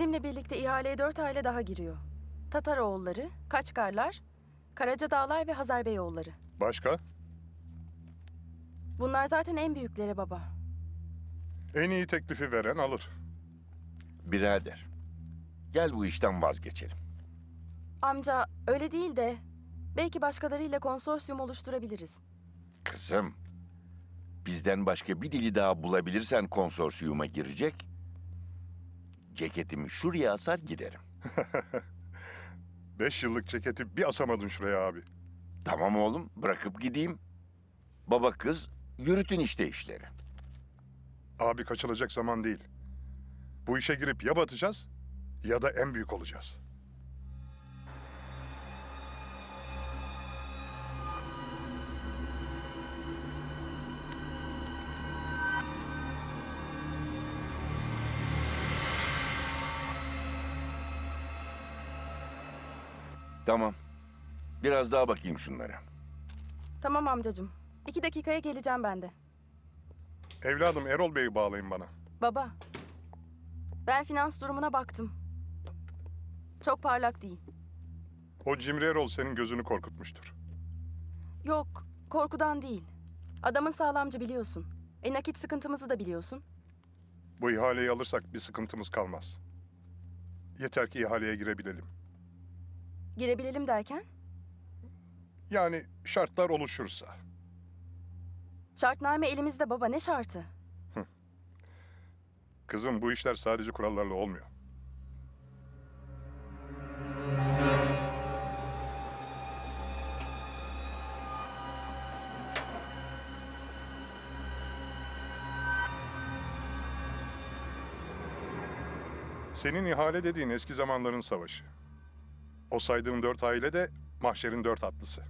Bizimle birlikte ihaleye dört aile daha giriyor. Tataroğulları, Kaçkarlar, Karacadağlar ve Hazarbeyoğulları. Başka? Bunlar zaten en büyükleri baba. En iyi teklifi veren alır. Birader, gel bu işten vazgeçelim. Amca öyle değil de belki başkalarıyla konsorsiyum oluşturabiliriz. Kızım, bizden başka bir dili daha bulabilirsen konsorsiyuma girecek. Ceketimi şuraya asar giderim. Beş yıllık ceketi bir asamadın şuraya abi. Tamam oğlum, bırakıp gideyim. Baba kız yürütün işte işleri. Abi kaçılacak zaman değil. Bu işe girip ya batacağız ya da en büyük olacağız. Tamam. Biraz daha bakayım şunlara. Tamam amcacığım. İki dakikaya geleceğim ben de. Evladım Erol Bey'i bağlayın bana. Baba, ben finans durumuna baktım. Çok parlak değil. O cimri Erol senin gözünü korkutmuştur. Yok, korkudan değil. Adamın sağlamcı biliyorsun. E nakit sıkıntımızı da biliyorsun. Bu ihaleyi alırsak bir sıkıntımız kalmaz. Yeter ki ihaleye girebilelim. Girebilelim derken Yani şartlar oluşursa. şartname elimizde baba ne şartı? Kızım bu işler sadece kurallarla olmuyor. Senin ihale dediğin eski zamanların savaşı. O saydığım dört aile de mahşerin dört atlısı.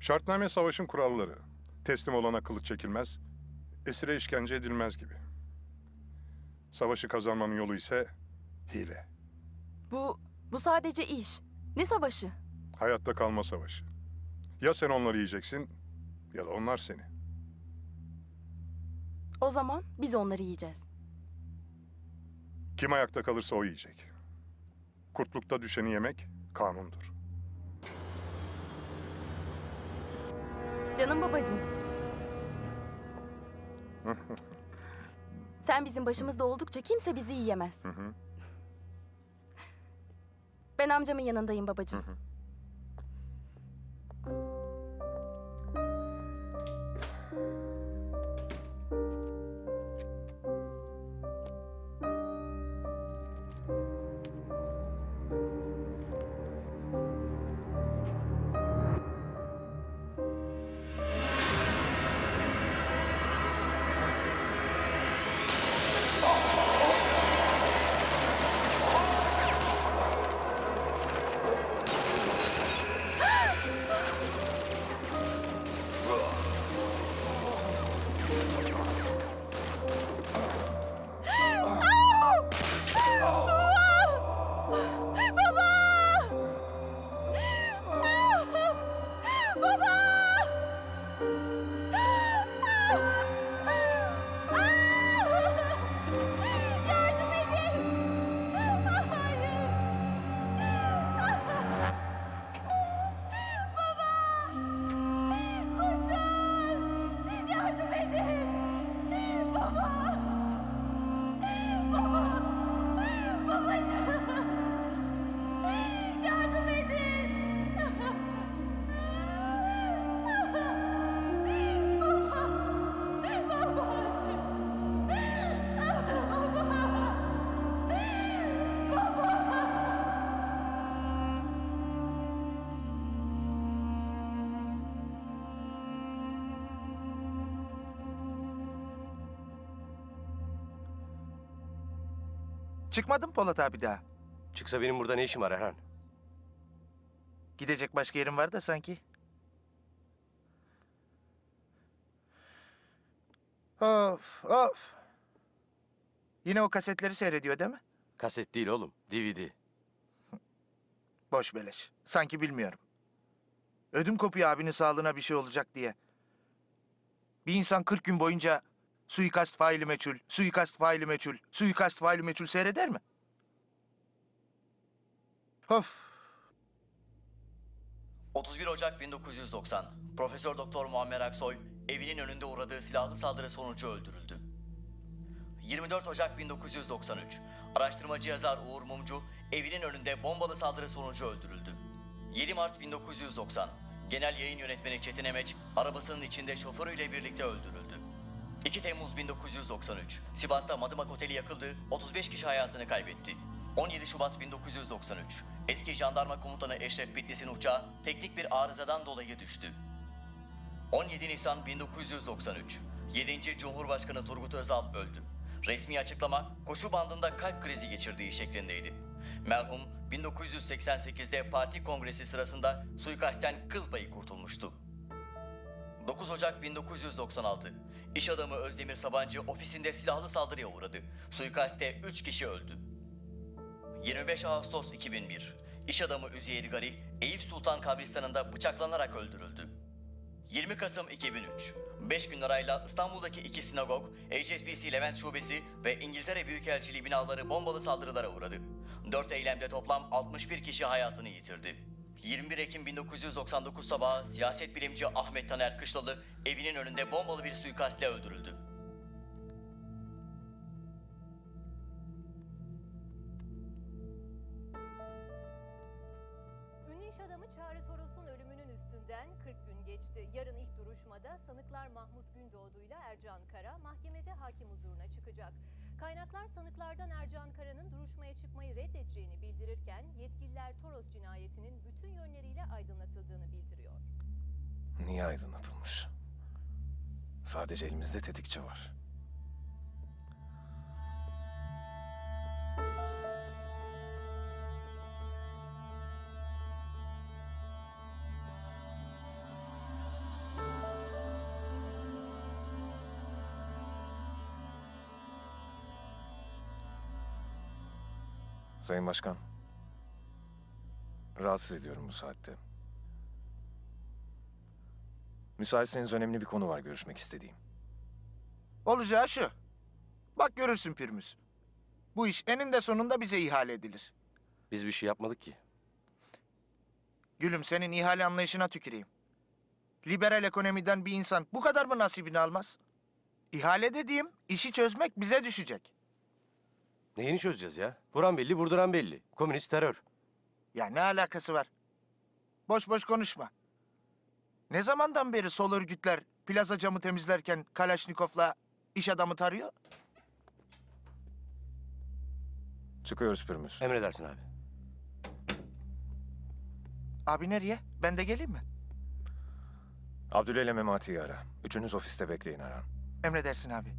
Şartname savaşın kuralları. Teslim olana kılıç çekilmez, esire işkence edilmez gibi. Savaşı kazanmanın yolu ise hile. Bu, bu sadece iş. Ne savaşı? Hayatta kalma savaşı. Ya sen onları yiyeceksin ya da onlar seni. O zaman biz onları yiyeceğiz. Kim ayakta kalırsa o yiyecek. Kurtlukta düşeni yemek kanundur. Canım babacığım. Sen bizim başımızda oldukça kimse bizi yiyemez. Ben amcamın yanındayım babacığım. Koşun! Yardım Çıkmadın Polat abi daha. Çıksa benim burada ne işim var Erhan? Gidecek başka yerin var da sanki. Of of. Yine o kasetleri seyrediyor değil mi? Kaset değil oğlum. DVD. Boş beleş. Sanki bilmiyorum. Ödüm kopuyor abinin sağlığına bir şey olacak diye. Bir insan 40 gün boyunca suikast faili meçhul, suikast faili meçhul, suikast faili meçhul seyreder mi? Of. 31 Ocak 1990. Profesör Doktor Muammer Aksoy evinin önünde uğradığı silahlı saldırı sonucu öldürüldü. 24 Ocak 1993. Araştırmacı yazar Uğur Mumcu evinin önünde bombalı saldırı sonucu öldürüldü. 7 Mart 1990. Genel yayın yönetmeni Çetin Emeç arabasının içinde şoförüyle birlikte öldürüldü. 2 Temmuz 1993. Sivas'ta Madımak Oteli yakıldı, 35 kişi hayatını kaybetti. 17 Şubat 1993. Eski jandarma komutanı Eşref Bitlis'in uçağı teknik bir arızadan dolayı düştü. 17 Nisan 1993. 7. Cumhurbaşkanı Turgut Özal öldü. Resmi açıklama koşu bandında kalp krizi geçirdiği şeklindeydi. Merhum 1988'de parti kongresi sırasında suikastten kıl payı kurtulmuştu. 9 Ocak 1996. İş adamı Özdemir Sabancı ofisinde silahlı saldırıya uğradı. Suikaste 3 kişi öldü. 25 Ağustos 2001. İş adamı Üzeyir Gari, Eyüp Sultan kabristanında bıçaklanarak öldürüldü. 20 Kasım 2003. 5 gün arayla İstanbul'daki iki sinagog, HSBC Levent Şubesi ve İngiltere Büyükelçiliği binaları bombalı saldırılara uğradı. 4 eylemde toplam 61 kişi hayatını yitirdi. 21 Ekim 1999 sabahı siyaset bilimci Ahmet Taner Kışlalı evinin önünde bombalı bir suikastle öldürüldü. Ünlü iş adamı Çağrı Toros'un ölümünün üstünden 40 gün geçti. Yarın ilk duruşmada sanıklar Mahmut Gündoğdu ile Ercan Kara mahkemede hakim huzuruna çıkacak. Kaynaklar sanıklardan Ercan Kara'nın duruşmaya çıkmayı reddedeceğini bildirirken yetkililer Toros cinayetinin bütün yönleriyle aydınlatıldığını bildiriyor. Niye aydınlatılmış? Sadece elimizde tetikçi var. Sayın Başkan. Rahatsız ediyorum bu saatte. Müsaitseniz önemli bir konu var görüşmek istediğim. Olacağı şu. Bak görürsün Pürmüz. Bu iş eninde sonunda bize ihale edilir. Biz bir şey yapmadık ki. Gülüm senin ihale anlayışına tüküreyim. Liberal ekonomiden bir insan bu kadar mı nasibini almaz? İhale dediğim işi çözmek bize düşecek. Neyini çözeceğiz ya? Vuran belli, vurduran belli. Komünist terör. Ya ne alakası var? Boş boş konuşma. Ne zamandan beri sol örgütler plaza camı temizlerken Kalaşnikov'la iş adamı tarıyor? Çıkıyoruz Pürmüz. Emredersin abi. Abi nereye? Ben de geleyim mi? Abdüley ile Memati'yi ara. Üçünüz ofiste bekleyin Aran. Emredersin abi.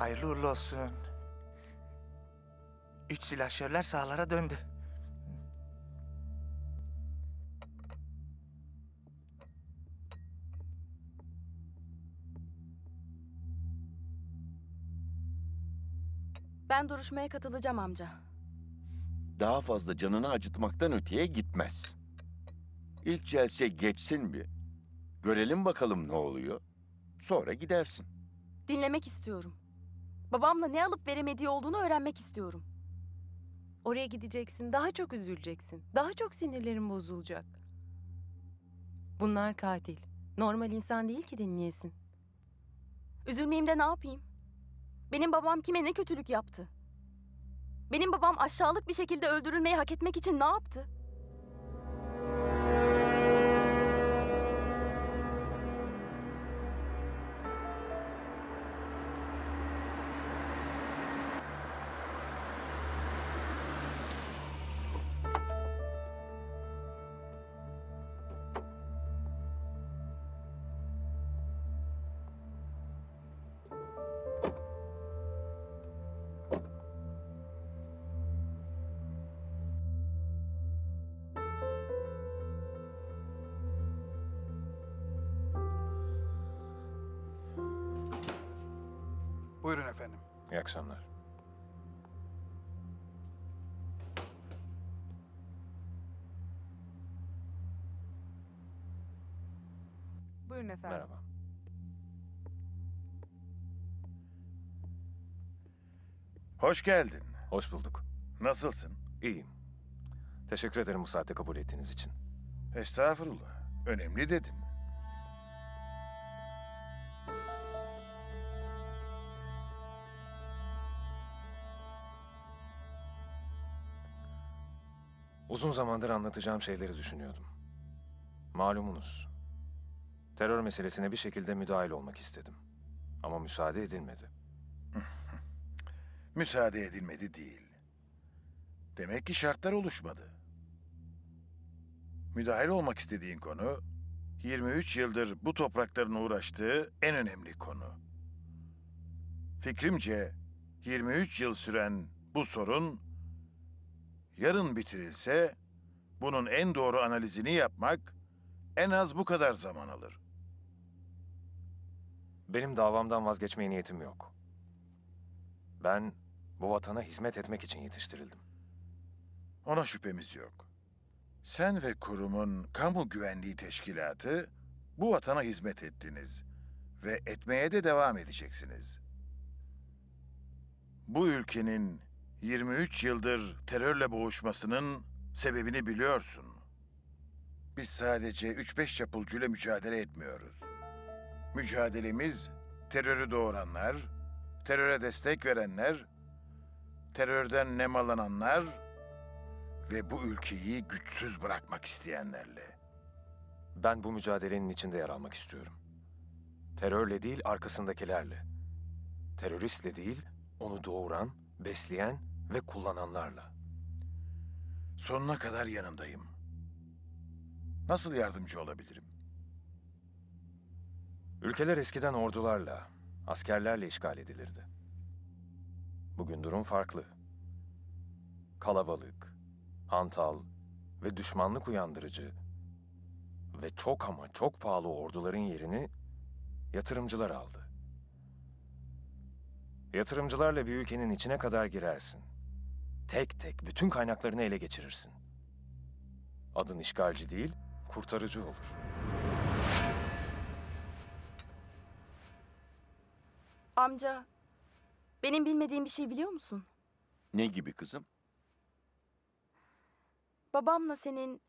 Hayırlı uğurlu olsun. Üç silahşörler sahalara döndü. Ben duruşmaya katılacağım amca. Daha fazla canını acıtmaktan öteye gitmez. İlk celse geçsin bir. Görelim bakalım ne oluyor. Sonra gidersin. Dinlemek istiyorum. Babamla ne alıp veremediği olduğunu öğrenmek istiyorum. Oraya gideceksin, daha çok üzüleceksin. Daha çok sinirlerin bozulacak. Bunlar katil. Normal insan değil ki dinleyesin. Üzülmeyeyim de ne yapayım? Benim babam kime ne kötülük yaptı? Benim babam aşağılık bir şekilde öldürülmeyi hak etmek için ne yaptı? Efendim. Merhaba. Hoş geldin. Hoş bulduk. Nasılsın? İyiyim. Teşekkür ederim bu saatte kabul ettiğiniz için. Estağfurullah. Önemli dedin. Uzun zamandır anlatacağım şeyleri düşünüyordum. Malumunuz. Terör meselesine bir şekilde müdahil olmak istedim. Ama müsaade edilmedi. Müsaade edilmedi değil. Demek ki şartlar oluşmadı. Müdahil olmak istediğin konu 23 yıldır bu toprakların uğraştığı en önemli konu. Fikrimce 23 yıl süren bu sorun yarın bitirilse bunun en doğru analizini yapmak en az bu kadar zaman alır. Benim davamdan vazgeçmeye niyetim yok. Ben bu vatana hizmet etmek için yetiştirildim. Ona şüphemiz yok. Sen ve kurumun kamu güvenliği teşkilatı bu vatana hizmet ettiniz ve etmeye de devam edeceksiniz. Bu ülkenin 23 yıldır terörle boğuşmasının sebebini biliyorsun. Biz sadece 3-5 çapulcuyla mücadele etmiyoruz. Mücadelemiz terörü doğuranlar, teröre destek verenler, terörden nemalananlar ve bu ülkeyi güçsüz bırakmak isteyenlerle. Ben bu mücadelenin içinde yer almak istiyorum. Terörle değil, arkasındakilerle. Teröristle değil, onu doğuran, besleyen ve kullananlarla. Sonuna kadar yanındayım. Nasıl yardımcı olabilirim? Ülkeler eskiden ordularla, askerlerle işgal edilirdi. Bugün durum farklı. Kalabalık, hantal ve düşmanlık uyandırıcı ve çok ama çok pahalı orduların yerini yatırımcılar aldı. Yatırımcılarla bir ülkenin içine kadar girersin. Tek tek bütün kaynaklarını ele geçirirsin. Adın işgalci değil, kurtarıcı olur. Amca, benim bilmediğim bir şey biliyor musun? Ne gibi kızım? Babamla senin,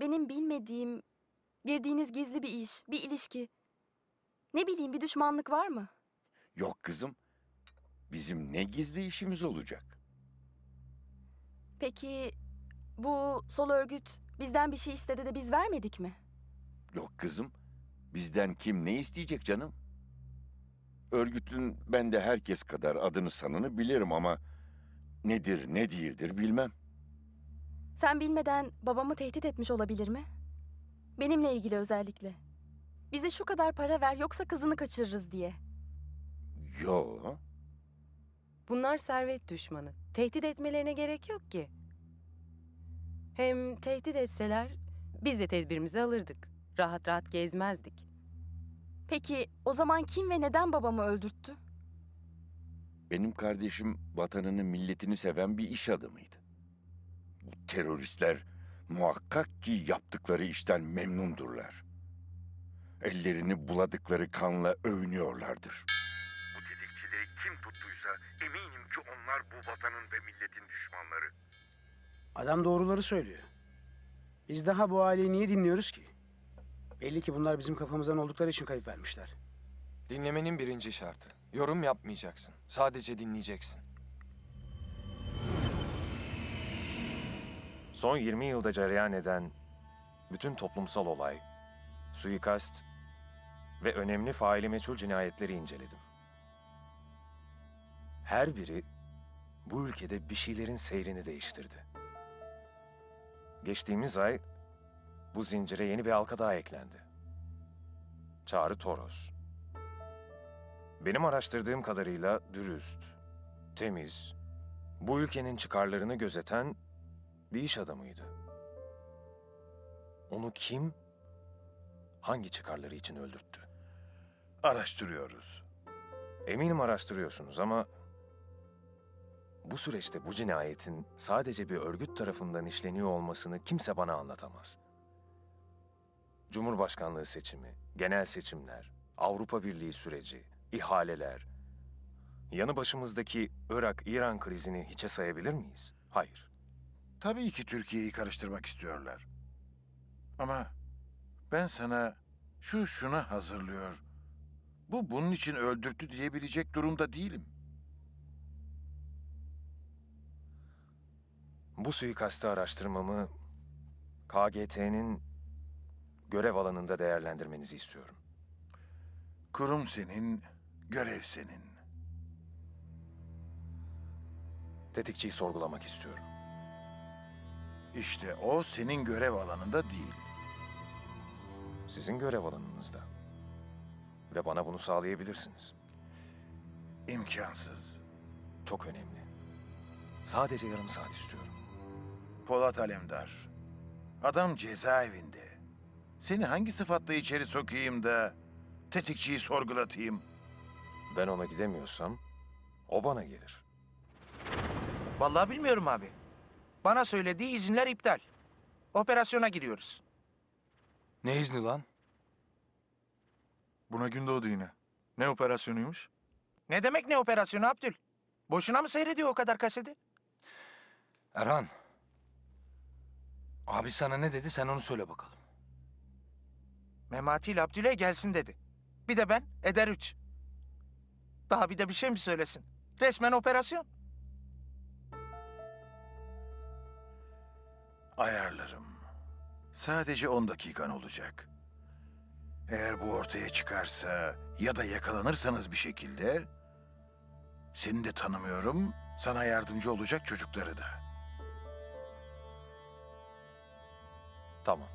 benim bilmediğim, girdiğiniz gizli bir iş, bir ilişki. Ne bileyim bir düşmanlık var mı? Yok kızım. Bizim ne gizli işimiz olacak? Peki bu sol örgüt bizden bir şey istedi de biz vermedik mi? Yok kızım. Bizden kim ne isteyecek canım? Örgütün ben de herkes kadar adını sanını bilirim ama nedir ne değildir bilmem. Sen bilmeden babamı tehdit etmiş olabilir mi? Benimle ilgili özellikle. Bize şu kadar para ver yoksa kızını kaçırırız diye. Yo. Bunlar servet düşmanı. Tehdit etmelerine gerek yok ki. Hem tehdit etseler biz de tedbirimizi alırdık. Rahat rahat gezmezdik. Peki o zaman kim ve neden babamı öldürttü? Benim kardeşim vatanını milletini seven bir iş adamıydı. Bu teröristler muhakkak ki yaptıkları işten memnundurlar. Ellerini buladıkları kanla övünüyorlardır. Bu tetikçileri kim tuttuysa eminim ki onlar bu vatanın ve milletin düşmanları. Adam doğruları söylüyor. Biz daha bu aileyi niye dinliyoruz ki? Belli ki bunlar bizim kafamızdan oldukları için kayıp vermişler. Dinlemenin birinci şartı. Yorum yapmayacaksın. Sadece dinleyeceksin. Son 20 yılda cereyan eden bütün toplumsal olay, suikast ve önemli faili meçhul cinayetleri inceledim. Her biri bu ülkede bir şeylerin seyrini değiştirdi. Geçtiğimiz ay bu zincire yeni bir halka daha eklendi. Çağrı Toros. Benim araştırdığım kadarıyla dürüst, temiz, bu ülkenin çıkarlarını gözeten bir iş adamıydı. Onu kim, hangi çıkarları için öldürttü? Araştırıyoruz. Eminim araştırıyorsunuz ama bu süreçte bu cinayetin sadece bir örgüt tarafından işleniyor olmasını kimse bana anlatamaz. Cumhurbaşkanlığı seçimi, genel seçimler, Avrupa Birliği süreci, ihaleler, yanı başımızdaki Irak-İran krizini hiçe sayabilir miyiz? Hayır. Tabii ki Türkiye'yi karıştırmak istiyorlar. Ama ben sana şu şuna hazırlıyor. Bu bunun için öldürttü diyebilecek durumda değilim. Bu suikastı araştırmamı KGT'nin görev alanında değerlendirmenizi istiyorum. Kurum senin, görev senin. Tetikçiyi sorgulamak istiyorum. İşte o senin görev alanında değil. Sizin görev alanınızda. Ve bana bunu sağlayabilirsiniz. İmkansız. Çok önemli. Sadece yarım saat istiyorum. Polat Alemdar. Adam cezaevinde. Seni hangi sıfatla içeri sokayım da tetikçiyi sorgulatayım? Ben ona gidemiyorsam o bana gelir. Vallahi bilmiyorum abi. Bana söylediği izinler iptal. Operasyona giriyoruz. Ne izni lan? Buna Gündoğdu yine. Ne operasyonuymuş? Ne demek ne operasyonu Abdül? Boşuna mı seyrediyor o kadar kaseti? Erhan. Abi sana ne dedi sen onu söyle bakalım. Memati ile Abdül'e gelsin dedi. Bir de ben eder üç. Daha bir de bir şey mi söylesin? Resmen operasyon. Ayarlarım. Sadece 10 dakikan olacak. Eğer bu ortaya çıkarsa ya da yakalanırsanız bir şekilde... ...seni de tanımıyorum, sana yardımcı olacak çocukları da. Tamam.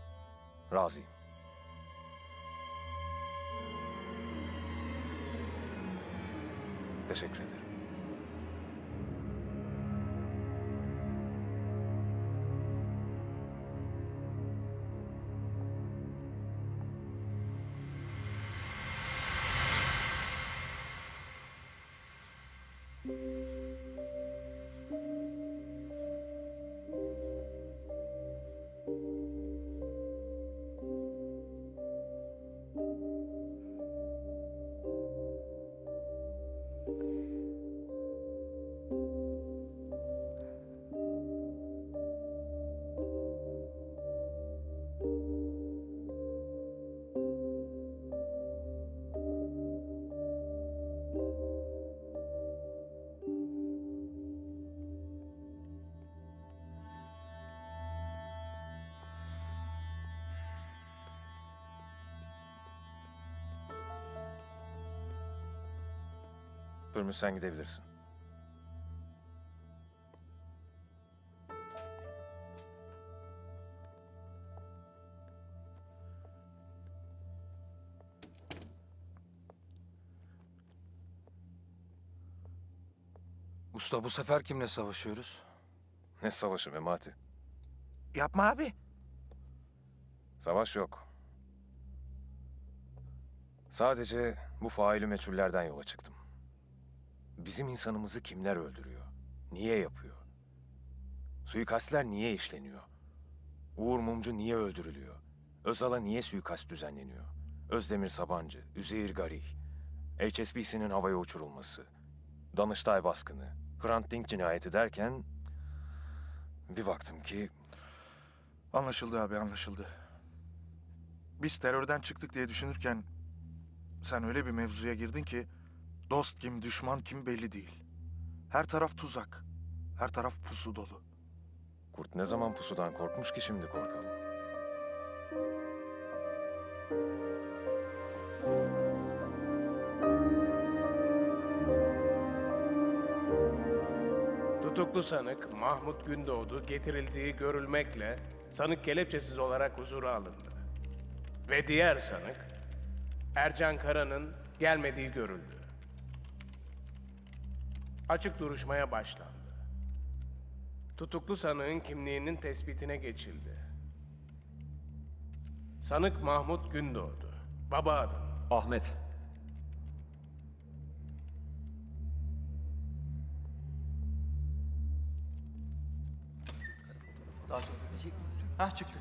Razıyım. Teşekkür ederim. Pürmüz sen gidebilirsin. Usta bu sefer kimle savaşıyoruz? Ne savaşı Memati? Yapma abi. Savaş yok. Sadece bu faili meçhullerden yola çıktım. Bizim insanımızı kimler öldürüyor? Niye yapıyor? Suikastler niye işleniyor? Uğur Mumcu niye öldürülüyor? Özal'a niye suikast düzenleniyor? Özdemir Sabancı, Üzeyir Garih, HSBC'nin havaya uçurulması, Danıştay baskını, Hrant Dink cinayeti derken... Bir baktım ki Anlaşıldı abi anlaşıldı. Biz terörden çıktık diye düşünürken sen öyle bir mevzuya girdin ki dost kim düşman kim belli değil. Her taraf tuzak. Her taraf pusu dolu. kurt ne zaman pusudan korkmuş ki şimdi korkalım. Tutuklu sanık Mahmut Gündoğdu getirildiği görülmekle sanık kelepçesiz olarak huzura alındı. Ve diğer sanık Ercan Kara'nın gelmediği görüldü açık duruşmaya başlandı. Tutuklu sanığın kimliğinin tespitine geçildi. Sanık Mahmut Gündoğdu. Baba adın. Ahmet. Hah çıktı.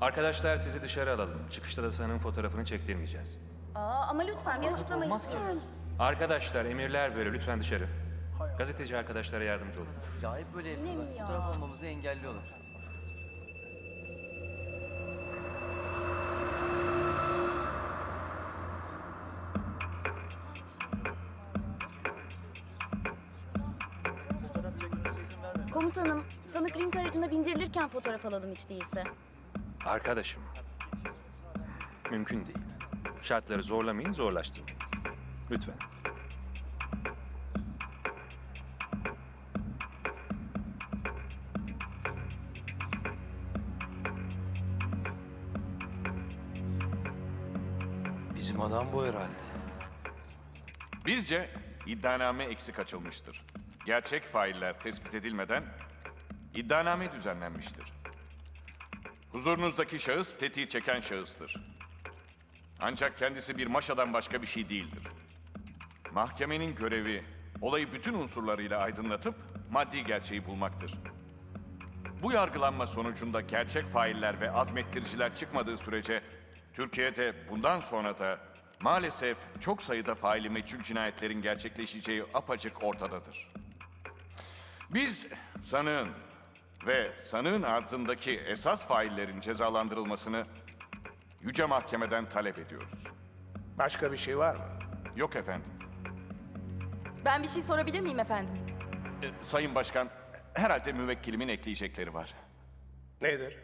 Arkadaşlar sizi dışarı alalım. Çıkışta da sanığın fotoğrafını çektirmeyeceğiz. Aa, ama lütfen bir açıklamayı Olmaz. Arkadaşlar emirler böyle lütfen dışarı. Gazeteci arkadaşlara yardımcı olun. Hep böyle yapıyorlar. ya? Fotoğraf almamızı engelliyorlar. Komutanım, sanık ring aracına bindirilirken fotoğraf alalım hiç değilse. Arkadaşım. Mümkün değil. Şartları zorlamayın, zorlaştırmayın. Lütfen. Bizce iddianame eksik açılmıştır. Gerçek failler tespit edilmeden iddianame düzenlenmiştir. Huzurunuzdaki şahıs tetiği çeken şahıstır. Ancak kendisi bir maşadan başka bir şey değildir. Mahkemenin görevi olayı bütün unsurlarıyla aydınlatıp maddi gerçeği bulmaktır. Bu yargılanma sonucunda gerçek failler ve azmettiriciler çıkmadığı sürece Türkiye'de bundan sonra da maalesef çok sayıda faili meçhul cinayetlerin gerçekleşeceği apaçık ortadadır. Biz sanığın ve sanığın ardındaki esas faillerin cezalandırılmasını Yüce Mahkeme'den talep ediyoruz. Başka bir şey var mı? Yok efendim. Ben bir şey sorabilir miyim efendim? E, Sayın Başkan, herhalde müvekkilimin ekleyecekleri var. Nedir?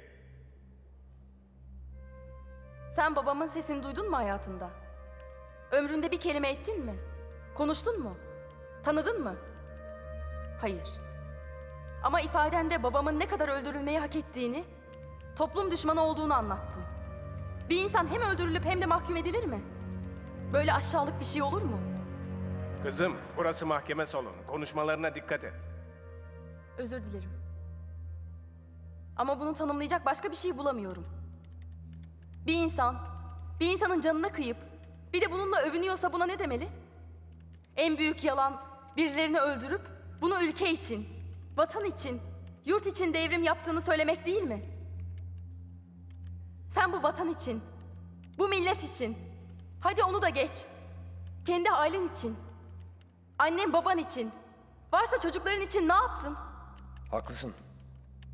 Sen babamın sesini duydun mu hayatında? Ömründe bir kelime ettin mi? Konuştun mu? Tanıdın mı? Hayır. Ama ifadende babamın ne kadar öldürülmeyi hak ettiğini, toplum düşmanı olduğunu anlattın. Bir insan hem öldürülüp hem de mahkum edilir mi? Böyle aşağılık bir şey olur mu? Kızım, burası mahkeme salonu. Konuşmalarına dikkat et. Özür dilerim. Ama bunu tanımlayacak başka bir şey bulamıyorum. Bir insan, bir insanın canına kıyıp bir de bununla övünüyorsa buna ne demeli? En büyük yalan birilerini öldürüp bunu ülke için, vatan için, yurt için devrim yaptığını söylemek değil mi? Sen bu vatan için, bu millet için, hadi onu da geç. Kendi ailen için, annen baban için, varsa çocukların için ne yaptın? Haklısın.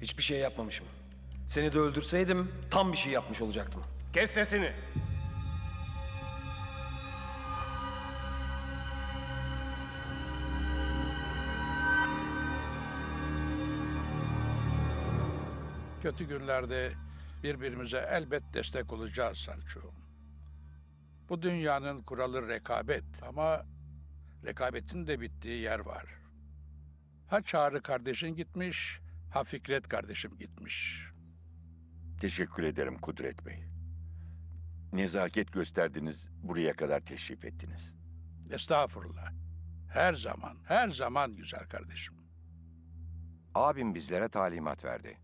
Hiçbir şey yapmamışım. Seni de öldürseydim tam bir şey yapmış olacaktım. Kes sesini. Kötü günlerde birbirimize elbet destek olacağız Selçuk'um. Bu dünyanın kuralı rekabet ama rekabetin de bittiği yer var. Ha Çağrı kardeşin gitmiş, ha Fikret kardeşim gitmiş. Teşekkür ederim Kudret Bey. Nezaket gösterdiniz, buraya kadar teşrif ettiniz. Estağfurullah. Her zaman, her zaman güzel kardeşim. Abim bizlere talimat verdi.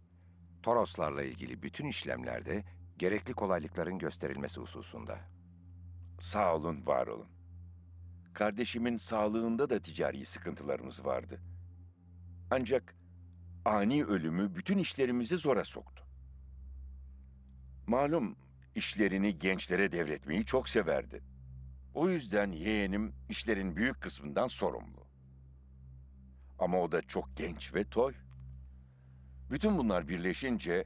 Toroslarla ilgili bütün işlemlerde gerekli kolaylıkların gösterilmesi hususunda. Sağ olun, var olun. Kardeşimin sağlığında da ticari sıkıntılarımız vardı. Ancak ani ölümü bütün işlerimizi zora soktu. Malum işlerini gençlere devretmeyi çok severdi. O yüzden yeğenim işlerin büyük kısmından sorumlu. Ama o da çok genç ve toy. Bütün bunlar birleşince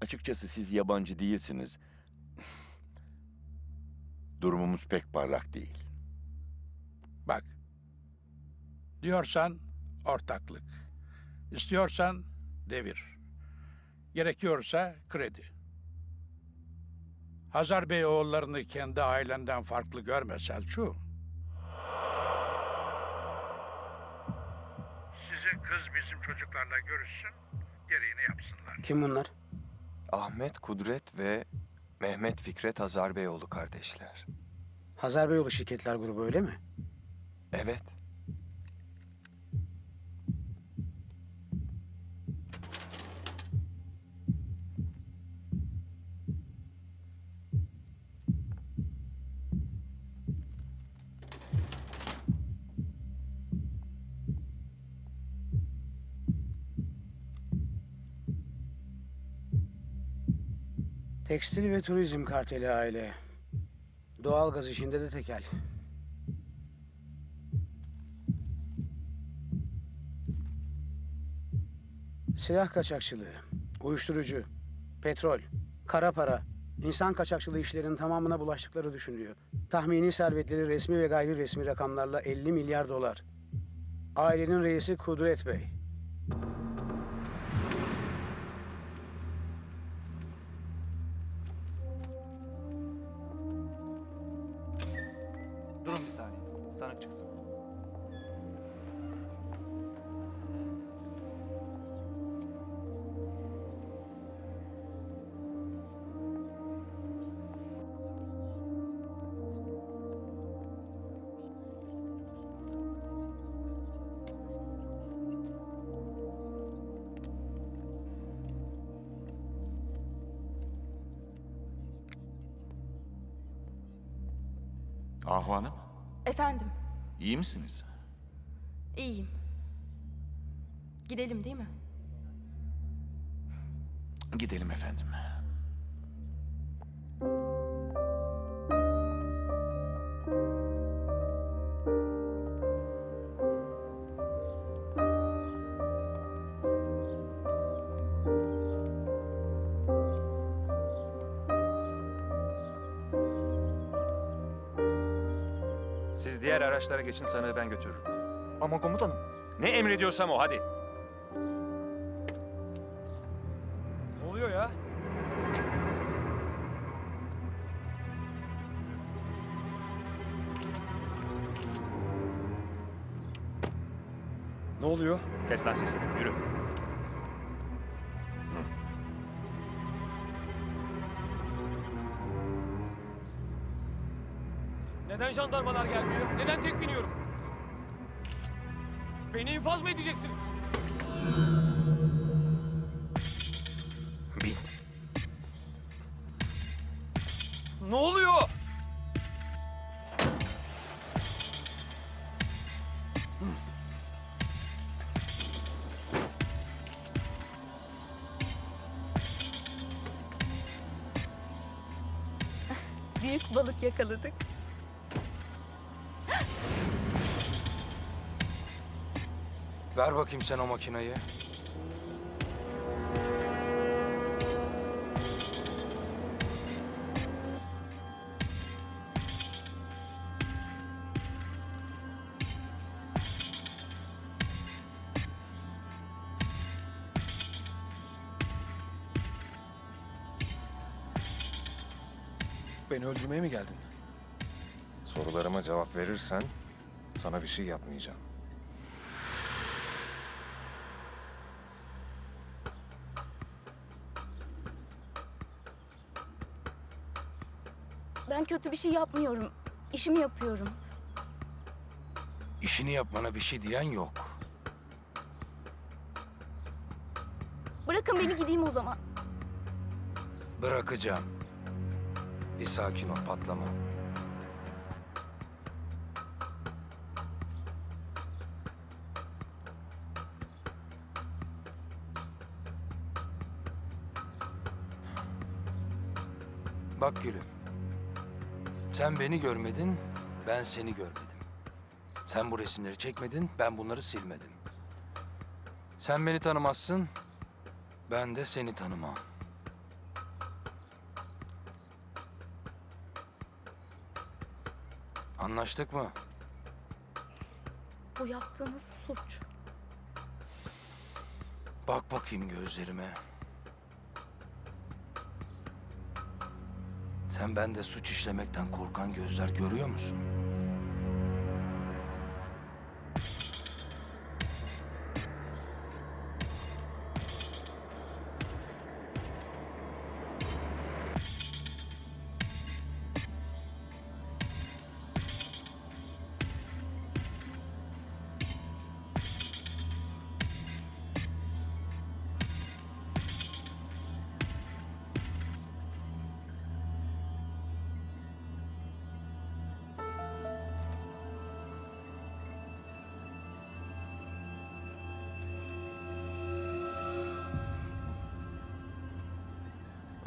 açıkçası siz yabancı değilsiniz. Durumumuz pek parlak değil. Bak. Diyorsan ortaklık. İstiyorsan devir. Gerekiyorsa kredi. Hazar Bey oğullarını kendi ailenden farklı görme Selçuk. Kız bizim çocuklarla görüşsün, gereğini yapsınlar. Kim bunlar? Ahmet Kudret ve Mehmet Fikret Hazarbeyoğlu kardeşler. Hazar Beyoğlu Şirketler Grubu öyle mi? Evet. Tekstil ve turizm karteli aile. Doğal gaz işinde de tekel. Silah kaçakçılığı, uyuşturucu, petrol, kara para, insan kaçakçılığı işlerinin tamamına bulaştıkları düşünülüyor. Tahmini servetleri resmi ve gayri resmi rakamlarla 50 milyar dolar. Ailenin reisi Kudret Bey. Misiniz? iyiyim. Gidelim değil mi? Gidelim efendim. Araçlara geçin sanığı ben götürürüm. Ama komutanım. Ne emrediyorsam o hadi. Ne oluyor ya? Ne oluyor? Kes lan sesini yürü. Neden jandarmalar gelmiyor? Neden tek biniyorum? Beni infaz mı edeceksiniz? Bin. Ne oluyor? Büyük balık yakaladık. Ver bakayım sen o makinayı. Beni öldürmeye mi geldin? Sorularıma cevap verirsen sana bir şey yapmayacağım. Kötü bir şey yapmıyorum. İşimi yapıyorum. İşini yapmana bir şey diyen yok. Bırakın beni gideyim o zaman. Bırakacağım. Bir sakin ol patlama. Bak gülüm. Sen beni görmedin, ben seni görmedim. Sen bu resimleri çekmedin, ben bunları silmedim. Sen beni tanımazsın, ben de seni tanımam. Anlaştık mı? Bu yaptığınız suç. Bak bakayım gözlerime. Sen bende suç işlemekten korkan gözler görüyor musun?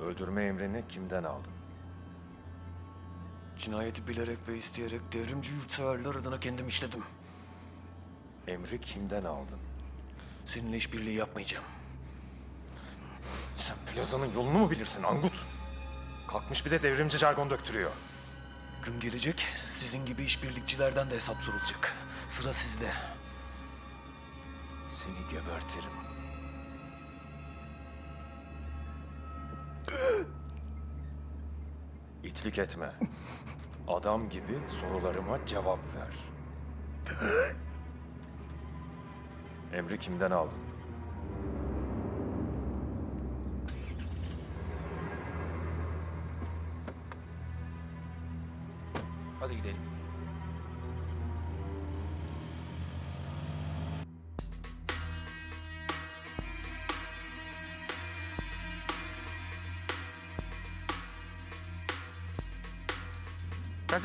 Öldürme emrini kimden aldın? Cinayeti bilerek ve isteyerek devrimci yurtseverler adına kendim işledim. Emri kimden aldın? Seninle işbirliği yapmayacağım. Sen plazanın yolunu mu bilirsin Angut? Kalkmış bir de devrimci jargon döktürüyor. Gün gelecek, sizin gibi işbirlikçilerden de hesap sorulacak. Sıra sizde. Seni gebertirim. İtlik etme. Adam gibi sorularıma cevap ver. Emri kimden aldın?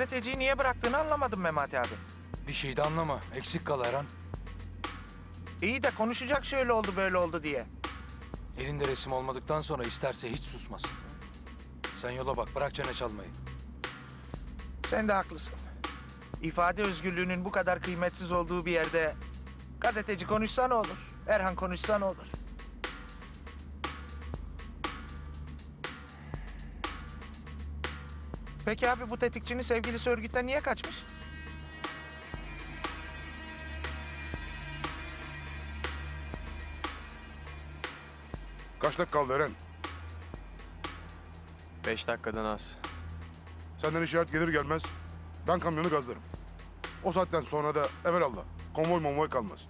Gazeteciyi niye bıraktığını anlamadım Memati abi. Bir şey de anlama. Eksik kal Erhan. İyi de konuşacak şöyle oldu böyle oldu diye. Elinde resim olmadıktan sonra isterse hiç susmasın. Sen yola bak. Bırak çene çalmayı. Sen de haklısın. İfade özgürlüğünün bu kadar kıymetsiz olduğu bir yerde gazeteci konuşsa ne olur? Erhan konuşsa ne olur? Peki abi bu tetikçinin sevgilisi örgütten niye kaçmış? Kaç dakika kaldı Eren? Beş dakikadan az. Senden işaret gelir gelmez ben kamyonu gazlarım. O saatten sonra da evelallah konvoy monvoy kalmaz.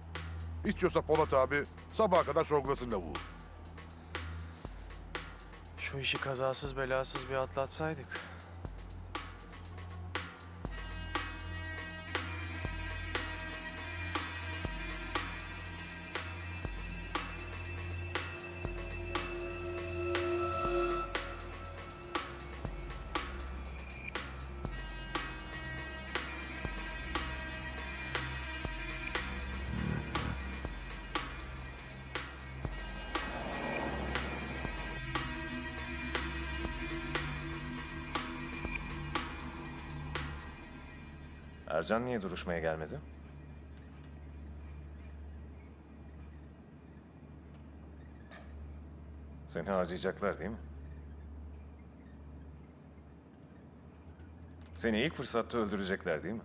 İstiyorsa Polat abi sabaha kadar sorgulasın lavuğu. Şu işi kazasız belasız bir atlatsaydık. Ercan niye duruşmaya gelmedi? Seni harcayacaklar değil mi? Seni ilk fırsatta öldürecekler değil mi?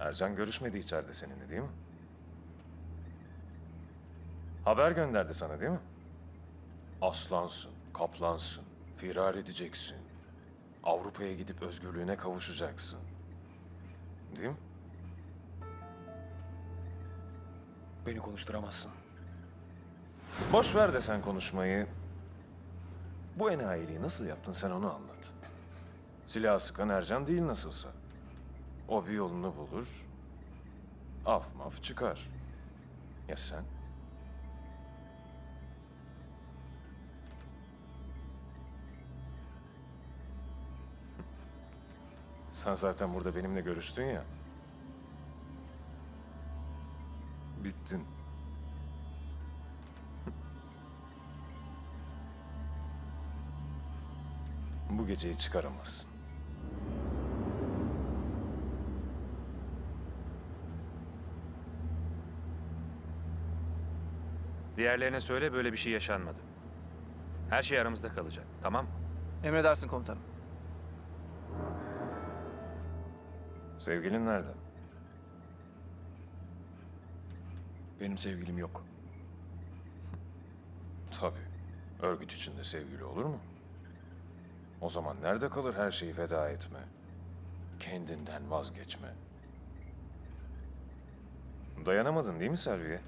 Ercan görüşmedi içeride seninle değil mi? Haber gönderdi sana değil mi? Aslansın, kaplansın, firar edeceksin. Avrupa'ya gidip özgürlüğüne kavuşacaksın. Değil mi? Beni konuşturamazsın. Boş ver de sen konuşmayı. Bu enayiliği nasıl yaptın sen onu anlat. Silah sıkan Ercan değil nasılsa. O bir yolunu bulur. Af maf çıkar. Ya sen? Sen zaten burada benimle görüştün ya. Bittin. Bu geceyi çıkaramazsın. Diğerlerine söyle böyle bir şey yaşanmadı. Her şey aramızda kalacak. Tamam mı? Emredersin komutanım. Sevgilin nerede? Benim sevgilim yok. Tabii. Örgüt içinde sevgili olur mu? O zaman nerede kalır her şeyi feda etme? Kendinden vazgeçme. Dayanamadın değil mi Selvi'ye?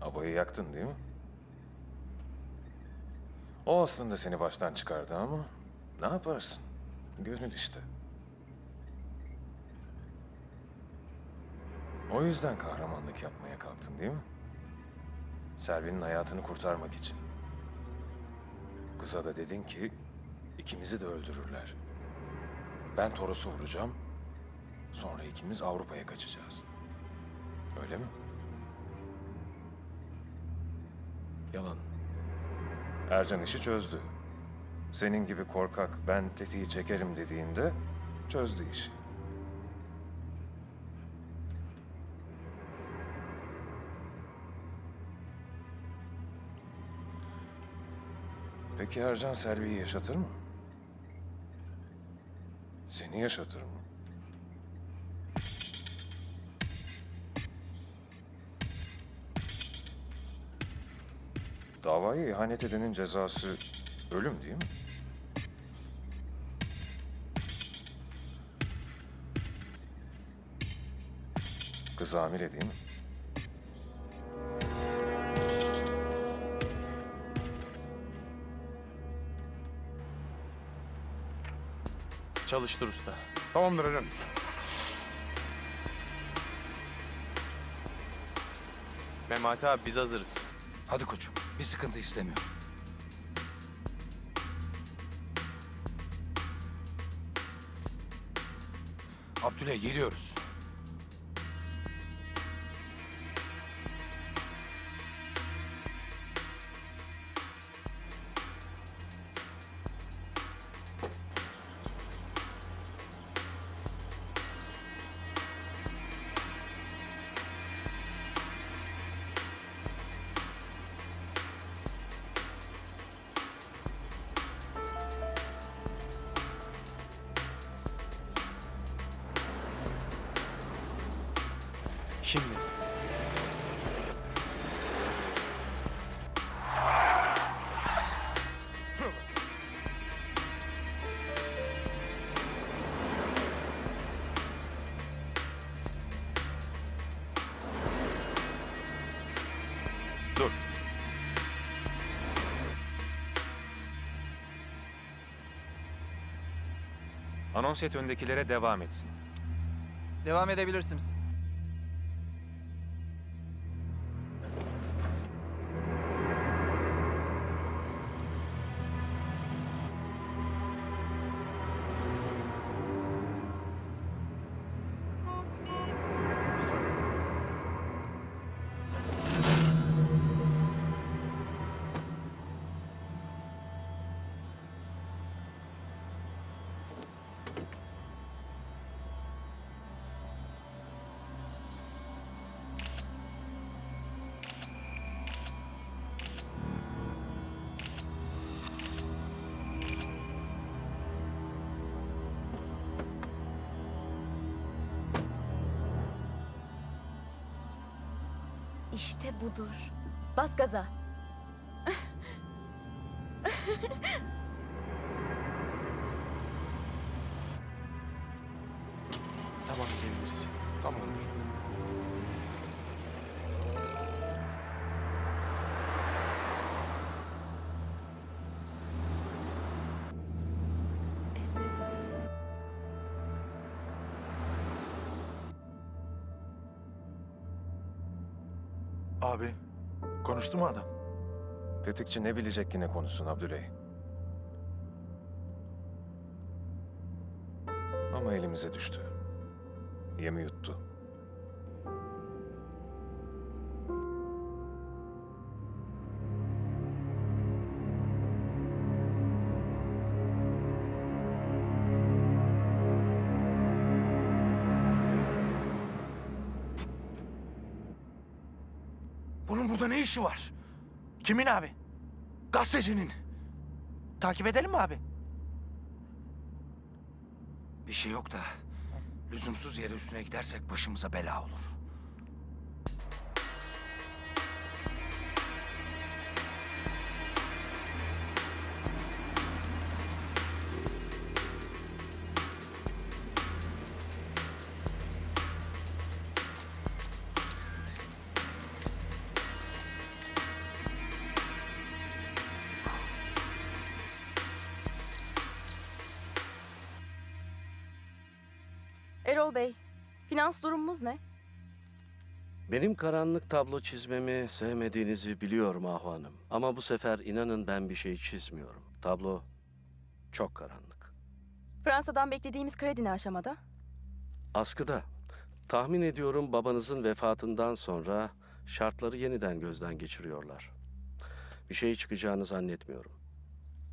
Abayı yaktın değil mi? O aslında seni baştan çıkardı ama ne yaparsın? Gönül işte. O yüzden kahramanlık yapmaya kalktın değil mi? Selvi'nin hayatını kurtarmak için. Kıza da dedin ki ikimizi de öldürürler. Ben Toros'u vuracağım. Sonra ikimiz Avrupa'ya kaçacağız. Öyle mi? Yalan. Ercan işi çözdü. Senin gibi korkak ben tetiği çekerim dediğinde çözdü işi. Peki Ercan Selvi'yi yaşatır mı? Seni yaşatır mı? Davaya ihanet edenin cezası ölüm değil mi? Kız hamile değil mi? Çalıştır usta. Tamamdır efendim. Memati abi biz hazırız. Hadi koçum. Bir sıkıntı istemiyorum. Abdüley geliyoruz. Anons et öndekilere devam etsin. Devam edebilirsiniz. Budur. Bas gaza. Abi, konuştu mu adam? Tetikçi ne bilecek yine konuşsun Abdüley. Ama elimize düştü. Yemi yuttu. Ne işi var? Kimin abi? Gazetecinin. Takip edelim mi abi? Bir şey yok da lüzumsuz yere üstüne gidersek başımıza bela olur. Benim karanlık tablo çizmemi sevmediğinizi biliyorum Ahu Hanım. Ama bu sefer inanın ben bir şey çizmiyorum. Tablo çok karanlık. Fransa'dan beklediğimiz kredi ne aşamada? Askıda. Tahmin ediyorum babanızın vefatından sonra şartları yeniden gözden geçiriyorlar. Bir şey çıkacağını zannetmiyorum.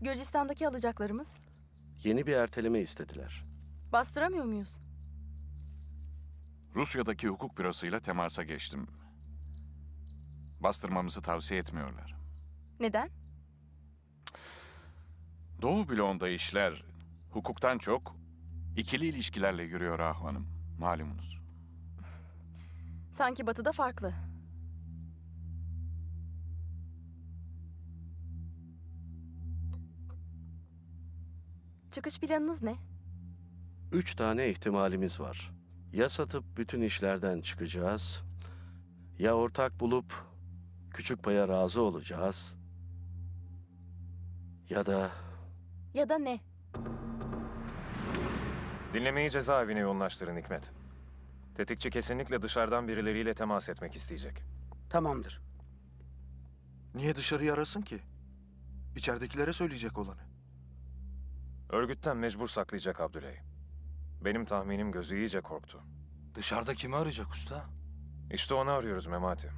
Gürcistan'daki alacaklarımız? Yeni bir erteleme istediler. Bastıramıyor muyuz? Rusya'daki hukuk bürosuyla temasa geçtim. Bastırmamızı tavsiye etmiyorlar. Neden? Doğu bloğunda işler hukuktan çok ikili ilişkilerle yürüyor Ahu Hanım. Malumunuz. Sanki batıda farklı. Çıkış planınız ne? Üç tane ihtimalimiz var. Ya satıp bütün işlerden çıkacağız, ya ortak bulup küçük paya razı olacağız, ya da Ya da ne? Dinlemeyi cezaevine yoğunlaştırın Hikmet. Tetikçi kesinlikle dışarıdan birileriyle temas etmek isteyecek. Tamamdır. Niye dışarıyı arasın ki? İçeridekilere söyleyecek olanı. Örgütten mecbur saklayacak Abdüley. Benim tahminim gözü iyice korktu. Dışarıda kimi arayacak usta? İşte onu arıyoruz Memati.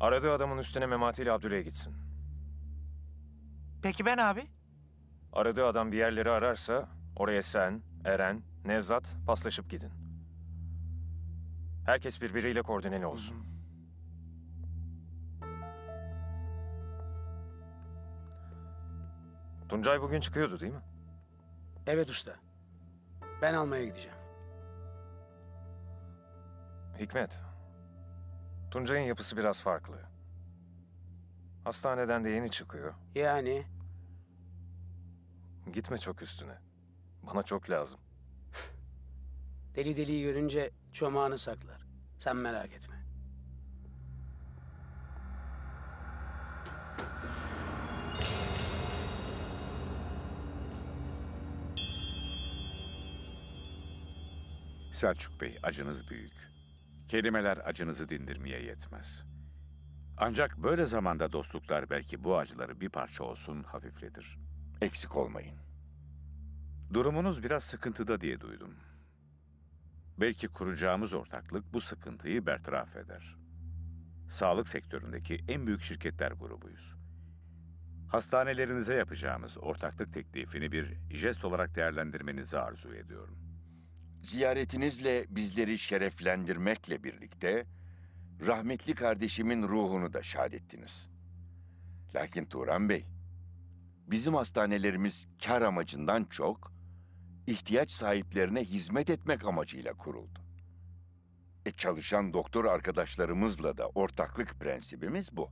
Aradığı adamın üstüne Memati ile Abdüley gitsin. Peki ben abi? Aradığı adam bir yerleri ararsa oraya sen, Eren, Nevzat paslaşıp gidin. Herkes birbiriyle koordineli olsun. Tuncay bugün çıkıyordu değil mi? Evet usta. Ben almaya gideceğim. Hikmet. Tuncay'ın yapısı biraz farklı. Hastaneden de yeni çıkıyor. Yani Gitme çok üstüne. Bana çok lazım. deli deliyi görünce çomağını saklar. Sen merak etme. Selçuk Bey, acınız büyük. Kelimeler acınızı dindirmeye yetmez. Ancak böyle zamanda dostluklar belki bu acıları bir parça olsun hafifletir. Eksik olmayın. Durumunuz biraz sıkıntıda diye duydum. Belki kuracağımız ortaklık bu sıkıntıyı bertaraf eder. Sağlık sektöründeki en büyük şirketler grubuyuz. Hastanelerinize yapacağımız ortaklık teklifini bir jest olarak değerlendirmenizi arzu ediyorum. Ziyaretinizle bizleri şereflendirmekle birlikte rahmetli kardeşimin ruhunu da şad ettiniz. Lakin Turan Bey, bizim hastanelerimiz kar amacından çok ihtiyaç sahiplerine hizmet etmek amacıyla kuruldu. E çalışan doktor arkadaşlarımızla da ortaklık prensibimiz bu.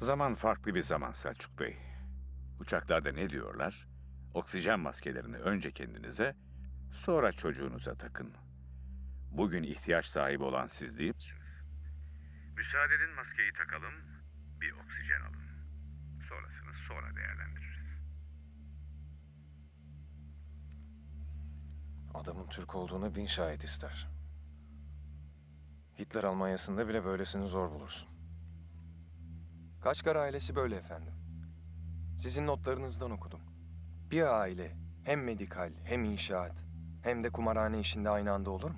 Zaman farklı bir zaman Selçuk Bey. Uçaklarda ne diyorlar? Oksijen maskelerini önce kendinize, sonra çocuğunuza takın. Bugün ihtiyaç sahibi olan siz değil Müsaade edin maskeyi takalım, bir oksijen alın. Sonrasını sonra değerlendiririz. Adamın Türk olduğuna bin şahit ister. Hitler Almanya'sında bile böylesini zor bulursun. Kaçkar ailesi böyle efendim. Sizin notlarınızdan okudum. Bir aile hem medikal hem inşaat hem de kumarhane işinde aynı anda olur mu?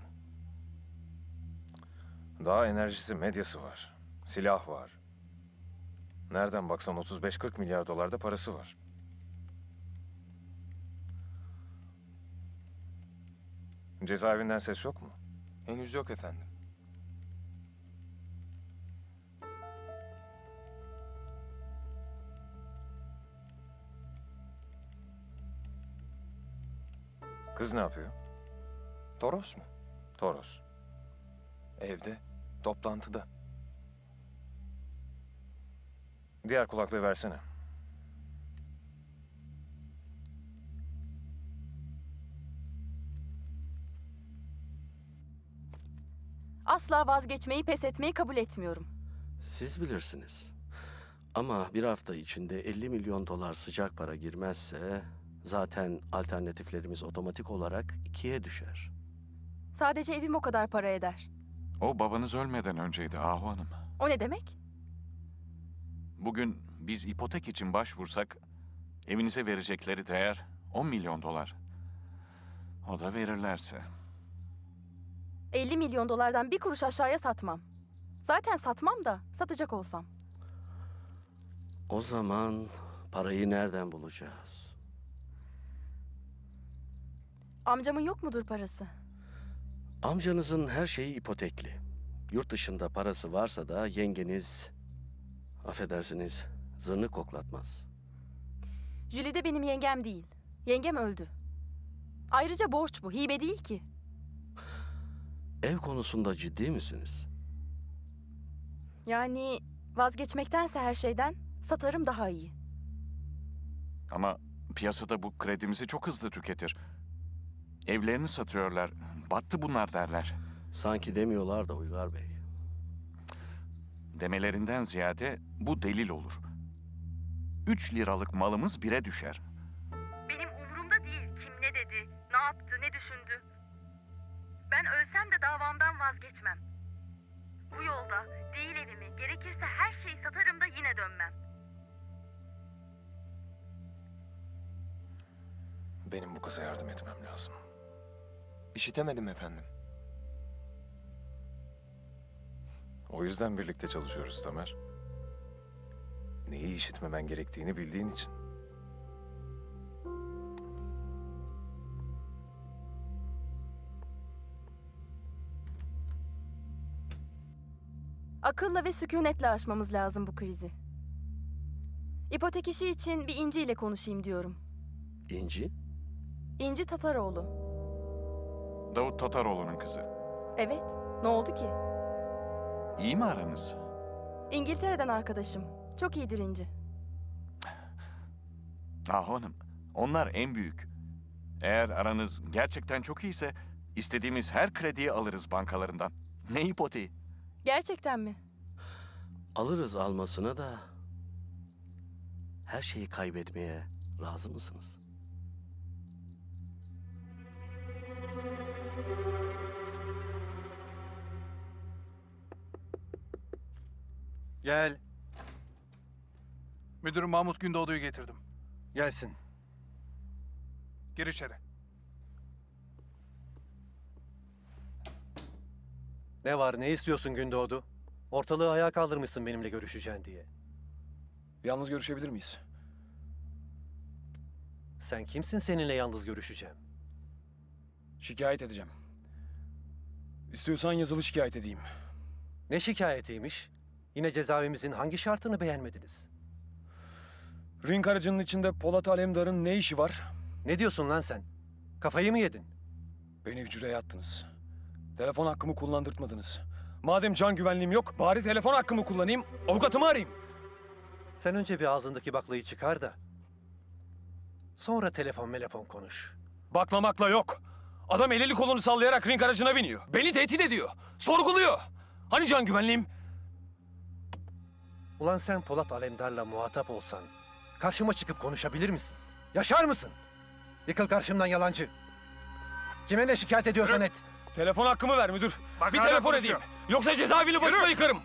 Daha enerjisi, medyası var. Silah var. Nereden baksan 35-40 milyar dolarda parası var. Cezaevinden ses yok mu? Henüz yok efendim. Kız ne yapıyor? Toros mu? Toros. Evde, toplantıda. Diğer kulaklığı versene. Asla vazgeçmeyi, pes etmeyi kabul etmiyorum. Siz bilirsiniz. Ama bir hafta içinde 50 milyon dolar sıcak para girmezse zaten alternatiflerimiz otomatik olarak ikiye düşer. Sadece evim o kadar para eder. O babanız ölmeden önceydi Ahu Hanım. O ne demek? Bugün biz ipotek için başvursak evinize verecekleri değer 10 milyon dolar. O da verirlerse. 50 milyon dolardan bir kuruş aşağıya satmam. Zaten satmam da satacak olsam. O zaman parayı nereden bulacağız? Amcamın yok mudur parası? Amcanızın her şeyi ipotekli. Yurt dışında parası varsa da yengeniz, affedersiniz, zırnık koklatmaz. Jüli de benim yengem değil. Yengem öldü. Ayrıca borç bu, hibe değil ki. Ev konusunda ciddi misiniz? Yani vazgeçmektense her şeyden satarım daha iyi. Ama piyasada bu kredimizi çok hızlı tüketir. Evlerini satıyorlar. Battı bunlar derler. Sanki demiyorlar da Uygar Bey. Demelerinden ziyade bu delil olur. Üç liralık malımız bire düşer. Benim umurumda değil kim ne dedi, ne yaptı, ne düşündü. Ben ölsem de davamdan vazgeçmem. Bu yolda değil evimi, gerekirse her şeyi satarım da yine dönmem. Benim bu kıza yardım etmem lazım. İşitemedim efendim. O yüzden birlikte çalışıyoruz Tamer. Neyi işitmemen gerektiğini bildiğin için. Akılla ve sükunetle aşmamız lazım bu krizi. İpotek işi için bir İnci ile konuşayım diyorum. İnci? İnci Tataroğlu. Davut Tataroğlu'nun kızı. Evet, ne oldu ki? İyi mi aranız? İngiltere'den arkadaşım. Çok iyidir İnci. Ah hanım, onlar en büyük. Eğer aranız gerçekten çok iyiyse istediğimiz her krediyi alırız bankalarından. Ne ipoteği? Gerçekten mi? Alırız almasına da her şeyi kaybetmeye razı mısınız? Gel. Müdürüm Mahmut Gündoğdu'yu getirdim. Gelsin. Gir içeri. Ne var, ne istiyorsun Gündoğdu? Ortalığı ayağa kaldırmışsın benimle görüşeceksin diye. Yalnız görüşebilir miyiz? Sen kimsin seninle yalnız görüşeceğim? Şikayet edeceğim. İstiyorsan yazılı şikayet edeyim. Ne şikayetiymiş? Yine cezaevimizin hangi şartını beğenmediniz? Ring aracının içinde Polat Alemdar'ın ne işi var? Ne diyorsun lan sen? Kafayı mı yedin? Beni hücreye attınız. Telefon hakkımı kullandırtmadınız. Madem can güvenliğim yok, bari telefon hakkımı kullanayım, avukatımı arayayım. Sen önce bir ağzındaki baklayı çıkar da. Sonra telefon telefon konuş. Baklamakla yok. Adam elini kolunu sallayarak ring aracına biniyor. Beni tehdit ediyor. Sorguluyor. Hani can güvenliğim? Ulan sen Polat Alemdar'la muhatap olsan karşıma çıkıp konuşabilir misin? Yaşar mısın? Yıkıl karşımdan yalancı. Kime ne şikayet ediyorsan et. Telefon hakkımı ver müdür. Bak bir telefon konuşuyor. edeyim. Yoksa cezaevini başına Yürü. yıkarım.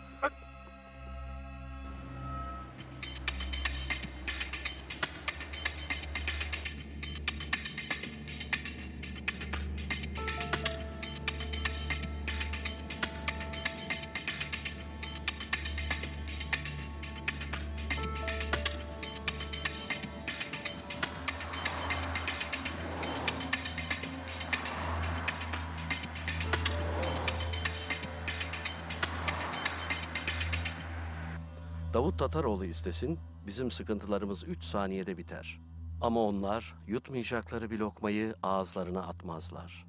Tataroğlu istesin, bizim sıkıntılarımız üç saniyede biter. Ama onlar yutmayacakları bir lokmayı ağızlarına atmazlar.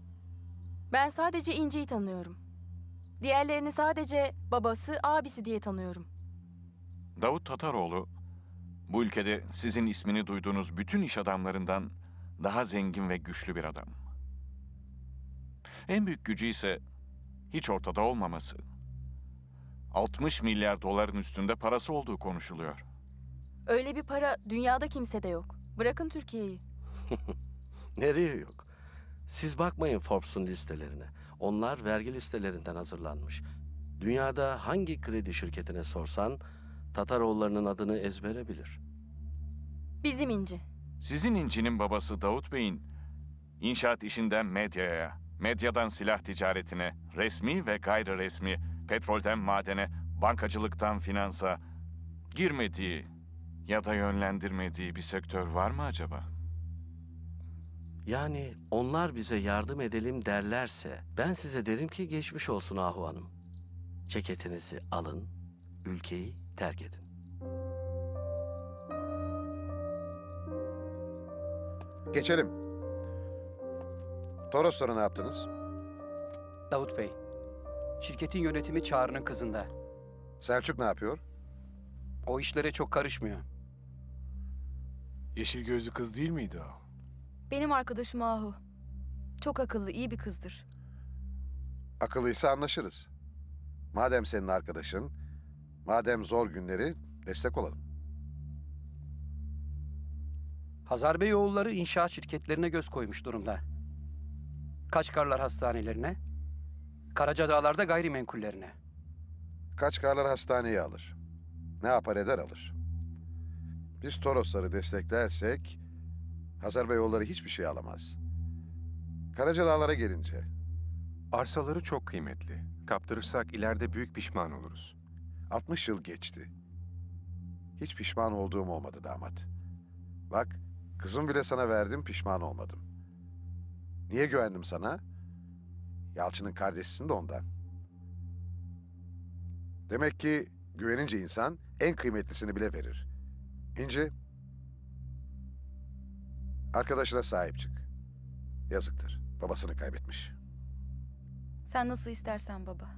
Ben sadece İnci'yi tanıyorum. Diğerlerini sadece babası, abisi diye tanıyorum. Davut Tataroğlu, bu ülkede sizin ismini duyduğunuz bütün iş adamlarından daha zengin ve güçlü bir adam. En büyük gücü ise hiç ortada olmaması. 60 milyar doların üstünde parası olduğu konuşuluyor. Öyle bir para dünyada kimsede yok. Bırakın Türkiye'yi. Nereye yok? Siz bakmayın Forbes'un listelerine. Onlar vergi listelerinden hazırlanmış. Dünyada hangi kredi şirketine sorsan Tataroğullarının adını ezbere bilir. Bizim İnci. Sizin incinin babası Davut Bey'in inşaat işinden medyaya, medyadan silah ticaretine, resmi ve gayri resmi petrolden madene, bankacılıktan finansa girmediği ya da yönlendirmediği bir sektör var mı acaba? Yani onlar bize yardım edelim derlerse ben size derim ki geçmiş olsun Ahu Hanım. Ceketinizi alın, ülkeyi terk edin. Geçelim. Toroslara ne yaptınız? Davut Bey, şirketin yönetimi Çağrı'nın kızında. Selçuk ne yapıyor? O işlere çok karışmıyor. Yeşil gözlü kız değil miydi o? Benim arkadaşım Ahu. Çok akıllı, iyi bir kızdır. Akıllıysa anlaşırız. Madem senin arkadaşın, madem zor günleri destek olalım. Hazar Bey oğulları inşaat şirketlerine göz koymuş durumda. Kaçkarlar hastanelerine, Karaca Dağlar'da gayrimenkullerine. Kaçkarlar hastaneye alır. Ne yapar eder alır. Biz Torosları desteklersek Hazar Bey yolları hiçbir şey alamaz. Karaca Dağlar'a gelince Arsaları çok kıymetli. Kaptırırsak ileride büyük pişman oluruz. 60 yıl geçti. Hiç pişman olduğum olmadı damat. Bak, kızım bile sana verdim pişman olmadım. Niye güvendim sana? Yalçın'ın kardeşisin de ondan. Demek ki güvenince insan en kıymetlisini bile verir. İnci, arkadaşına sahip çık. Yazıktır. Babasını kaybetmiş. Sen nasıl istersen baba.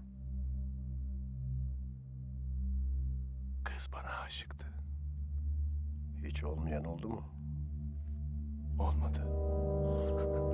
Kız bana aşıktı. Hiç olmayan oldu mu? Olmadı.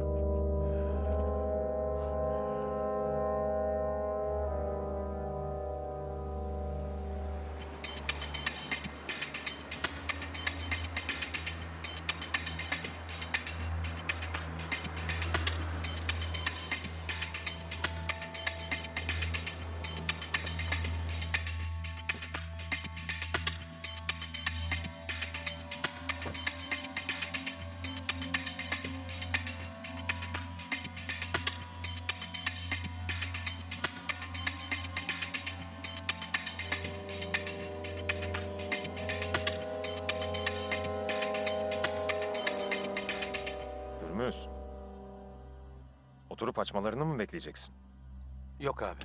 Oturup açmalarını mı bekleyeceksin? Yok abi.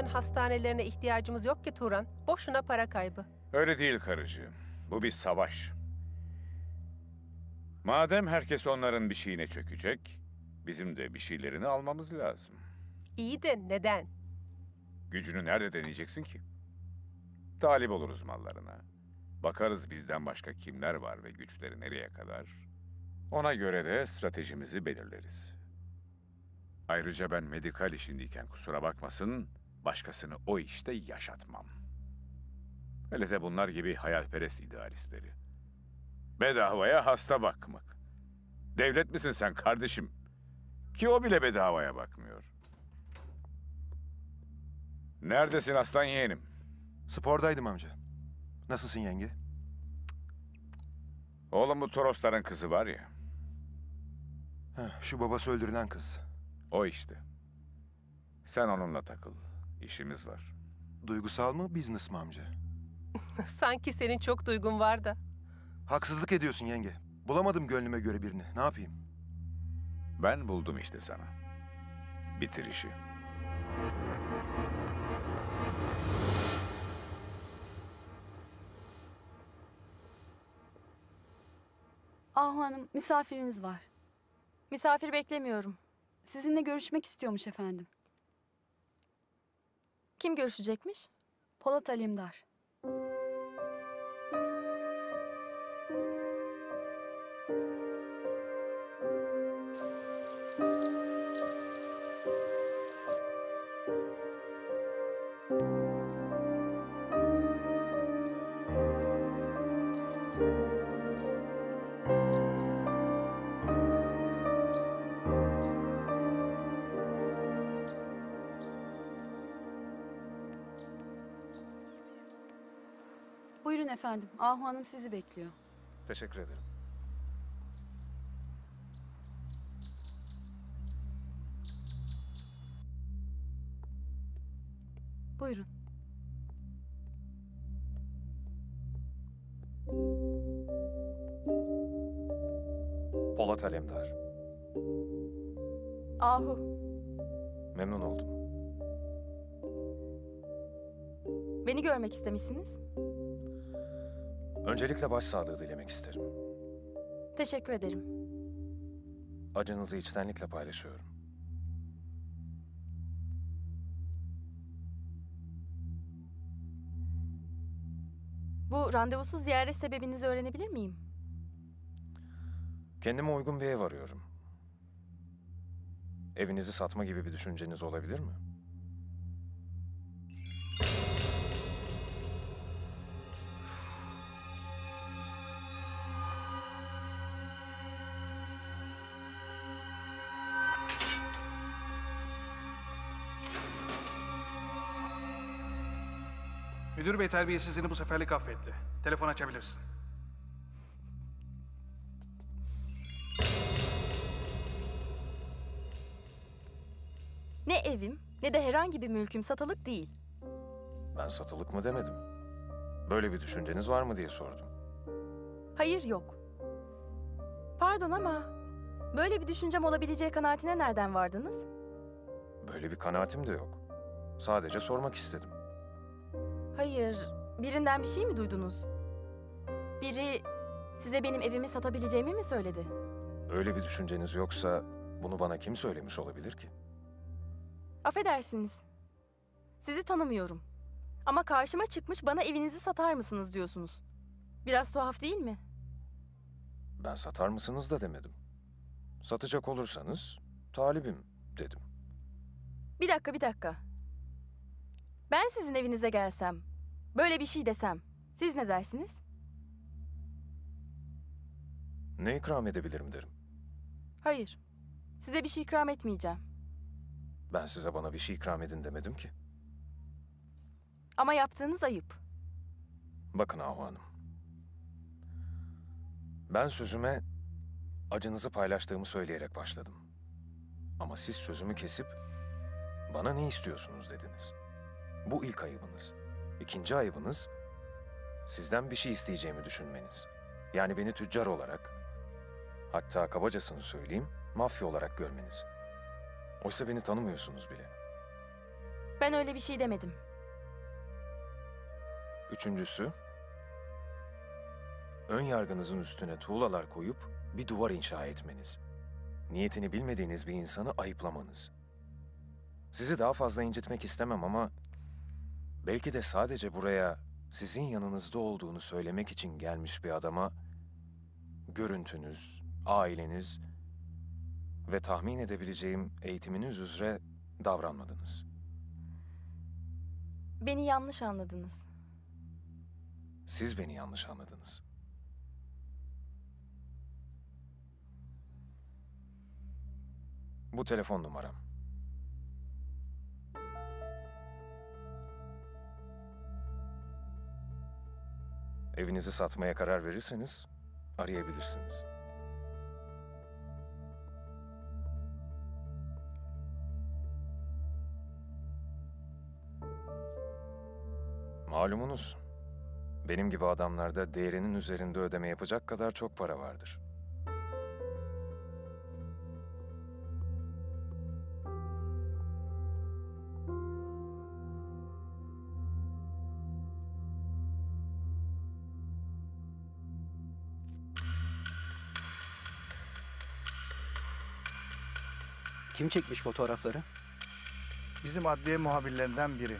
Bizim onların hastanelerine ihtiyacımız yok ki Turan. Boşuna para kaybı. Öyle değil karıcığım. Bu bir savaş. Madem herkes onların bir şeyine çökecek, bizim de bir şeylerini almamız lazım. İyi de neden? Gücünü nerede deneyeceksin ki? Talip oluruz mallarına. Bakarız bizden başka kimler var ve güçleri nereye kadar. Ona göre de stratejimizi belirleriz. Ayrıca ben medikal işindeyken kusura bakmasın, başkasını o işte yaşatmam. Hele de bunlar gibi hayalperest idealistleri. Bedavaya hasta bakmak. Devlet misin sen kardeşim? Ki o bile bedavaya bakmıyor. Neredesin aslan yeğenim? Spordaydım amca. Nasılsın yenge? Oğlum bu Torosların kızı var ya. Heh, şu babası öldürülen kız. O işte. Sen onunla takıl. İşimiz var. Duygusal mı, business mi amca? Sanki senin çok duygun var da. Haksızlık ediyorsun yenge. Bulamadım gönlüme göre birini. Ne yapayım? Ben buldum işte sana. Bitir işi. Ahu Hanım, misafiriniz var. Misafir beklemiyorum. Sizinle görüşmek istiyormuş efendim. Kim görüşecekmiş? Polat Alemdar. Efendim. Ahu Hanım sizi bekliyor. Teşekkür ederim. Buyurun. Polat Alemdar. Ahu, Memnun oldum. beni görmek istemişsiniz. Öncelikle başsağlığı dilemek isterim. Teşekkür ederim. Acınızı içtenlikle paylaşıyorum. Bu randevusuz ziyaret sebebinizi öğrenebilir miyim? Kendime uygun bir ev arıyorum. Evinizi satma gibi bir düşünceniz olabilir mi? Müdür bey terbiyesizliğini bu seferlik affetti. Telefon açabilirsin. Ne evim ne de herhangi bir mülküm satılık değil. Ben satılık mı demedim. Böyle bir düşünceniz var mı diye sordum. Hayır yok. Pardon ama böyle bir düşüncem olabileceği kanaatine nereden vardınız? Böyle bir kanaatim de yok. Sadece sormak istedim. Hayır, birinden bir şey mi duydunuz? Biri size benim evimi satabileceğimi mi söyledi? Öyle bir düşünceniz yoksa bunu bana kim söylemiş olabilir ki? Affedersiniz. Sizi tanımıyorum. Ama karşıma çıkmış bana evinizi satar mısınız diyorsunuz. Biraz tuhaf değil mi? Ben satar mısınız da demedim. Satacak olursanız talibim dedim. Bir dakika, bir dakika. Ben sizin evinize gelsem, böyle bir şey desem, siz ne dersiniz? Ne ikram edebilirim derim. Hayır. Size bir şey ikram etmeyeceğim. Ben size bana bir şey ikram edin demedim ki. Ama yaptığınız ayıp. Bakın Ahu Hanım. Ben sözüme acınızı paylaştığımı söyleyerek başladım. Ama siz sözümü kesip bana ne istiyorsunuz dediniz. Bu ilk ayıbınız. İkinci ayıbınız sizden bir şey isteyeceğimi düşünmeniz. Yani beni tüccar olarak, hatta kabacasını söyleyeyim, mafya olarak görmeniz. Oysa beni tanımıyorsunuz bile. Ben öyle bir şey demedim. Üçüncüsü, ön yargınızın üstüne tuğlalar koyup bir duvar inşa etmeniz. Niyetini bilmediğiniz bir insanı ayıplamanız. Sizi daha fazla incitmek istemem ama belki de sadece buraya sizin yanınızda olduğunu söylemek için gelmiş bir adama görüntünüz, aileniz ve tahmin edebileceğim eğitiminiz üzere davranmadınız. Beni yanlış anladınız. Siz beni yanlış anladınız. Bu telefon numaram. Evinizi satmaya karar verirseniz arayabilirsiniz. Malumunuz, benim gibi adamlarda değerinin üzerinde ödeme yapacak kadar çok para vardır. Kim çekmiş fotoğrafları? Bizim adliye muhabirlerinden biri.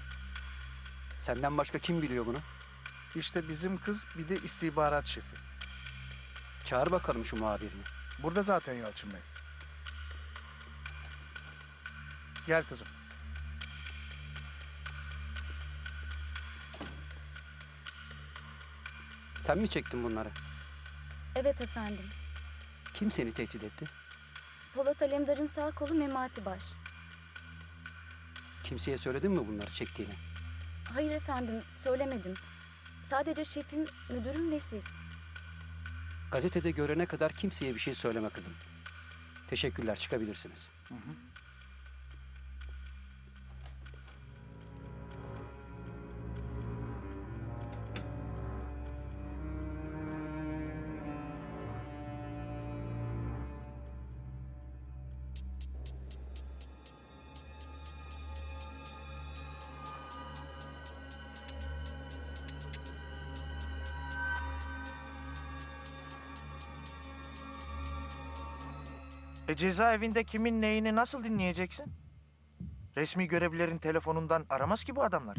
Senden başka kim biliyor bunu? İşte bizim kız bir de istihbarat şefi. Çağır bakalım şu muhabirini. Burada zaten Yalçın Bey. Gel kızım. Sen mi çektin bunları? Evet efendim. Kim seni tehdit etti? Polat Alemdar'ın sağ kolu Memati Baş. Kimseye söyledin mi bunları çektiğini? Hayır efendim, söylemedim. Sadece şefim, müdürüm ve siz. Gazetede görene kadar kimseye bir şey söyleme kızım. Teşekkürler, çıkabilirsiniz. E cezaevinde kimin neyini nasıl dinleyeceksin? Resmi görevlilerin telefonundan aramaz ki bu adamlar.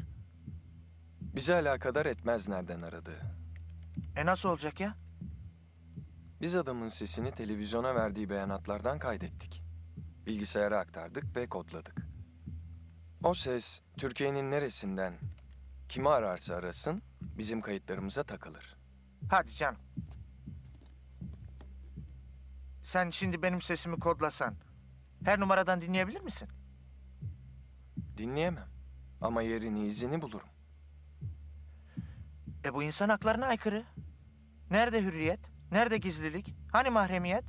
Bizi alakadar etmez nereden aradığı. E nasıl olacak ya? Biz adamın sesini televizyona verdiği beyanatlardan kaydettik. Bilgisayara aktardık ve kodladık. O ses Türkiye'nin neresinden kimi ararsa arasın bizim kayıtlarımıza takılır. Hadi canım. Sen şimdi benim sesimi kodlasan her numaradan dinleyebilir misin? Dinleyemem ama yerini izini bulurum. E bu insan haklarına aykırı. Nerede hürriyet? Nerede gizlilik? Hani mahremiyet?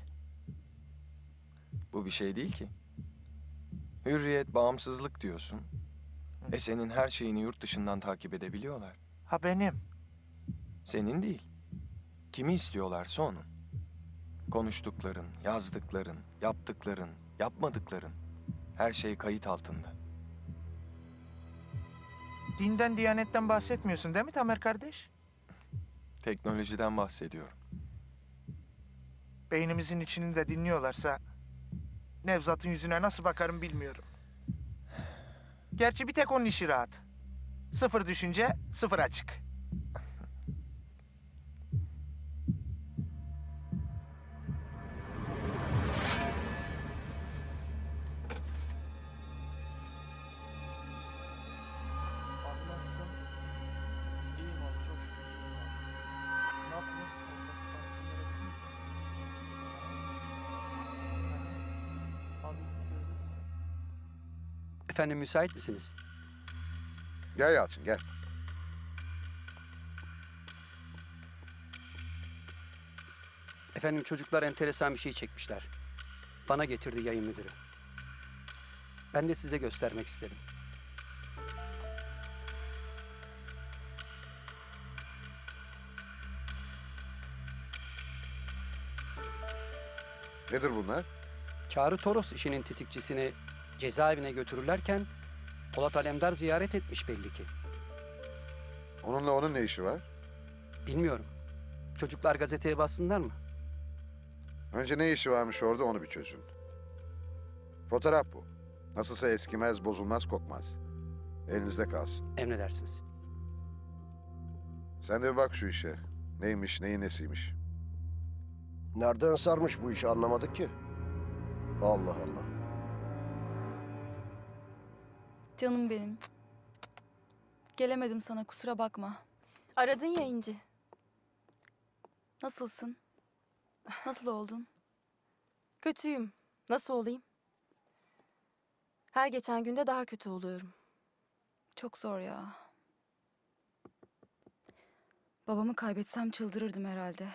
Bu bir şey değil ki. Hürriyet, bağımsızlık diyorsun. E senin her şeyini yurt dışından takip edebiliyorlar. Ha benim. Senin değil. Kimi istiyorlarsa onun. Konuştukların, yazdıkların, yaptıkların, yapmadıkların her şey kayıt altında. Dinden, diyanetten bahsetmiyorsun değil mi Tamer kardeş? Teknolojiden bahsediyorum. Beynimizin içini de dinliyorlarsa Nevzat'ın yüzüne nasıl bakarım bilmiyorum. Gerçi bir tek onun işi rahat. Sıfır düşünce sıfır açık. Efendim müsait misiniz? Gel Yalçın gel. Efendim çocuklar enteresan bir şey çekmişler. Bana getirdi yayın müdürü. Ben de size göstermek istedim. Nedir bunlar? Çağrı Toros işinin tetikçisini cezaevine götürürlerken Polat Alemdar ziyaret etmiş belli ki. Onunla onun ne işi var? Bilmiyorum. Çocuklar gazeteye bassınlar mı? Önce ne işi varmış orada onu bir çözün. Fotoğraf bu. Nasılsa eskimez, bozulmaz, kokmaz. Elinizde kalsın. Emredersiniz. Sen de bir bak şu işe. Neymiş, neyin nesiymiş. Nereden sarmış bu işi anlamadık ki. Allah Allah. Canım benim. Gelemedim sana kusura bakma. Aradın yayıncı. Nasılsın? Nasıl oldun? Kötüyüm. Nasıl olayım? Her geçen günde daha kötü oluyorum. Çok zor ya. Babamı kaybetsem çıldırırdım herhalde.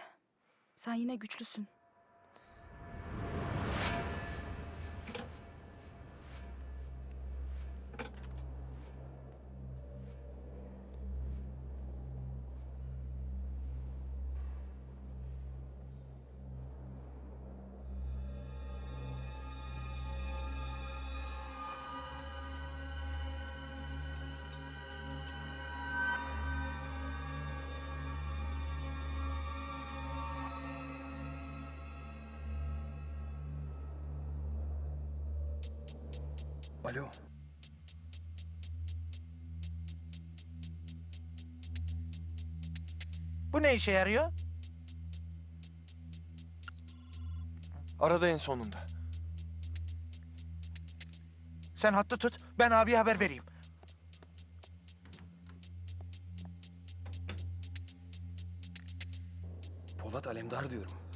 Sen yine güçlüsün. Alo. Bu ne işe yarıyor? Arada en sonunda. Sen hattı tut, ben abiye haber vereyim. Polat Alemdar diyorum.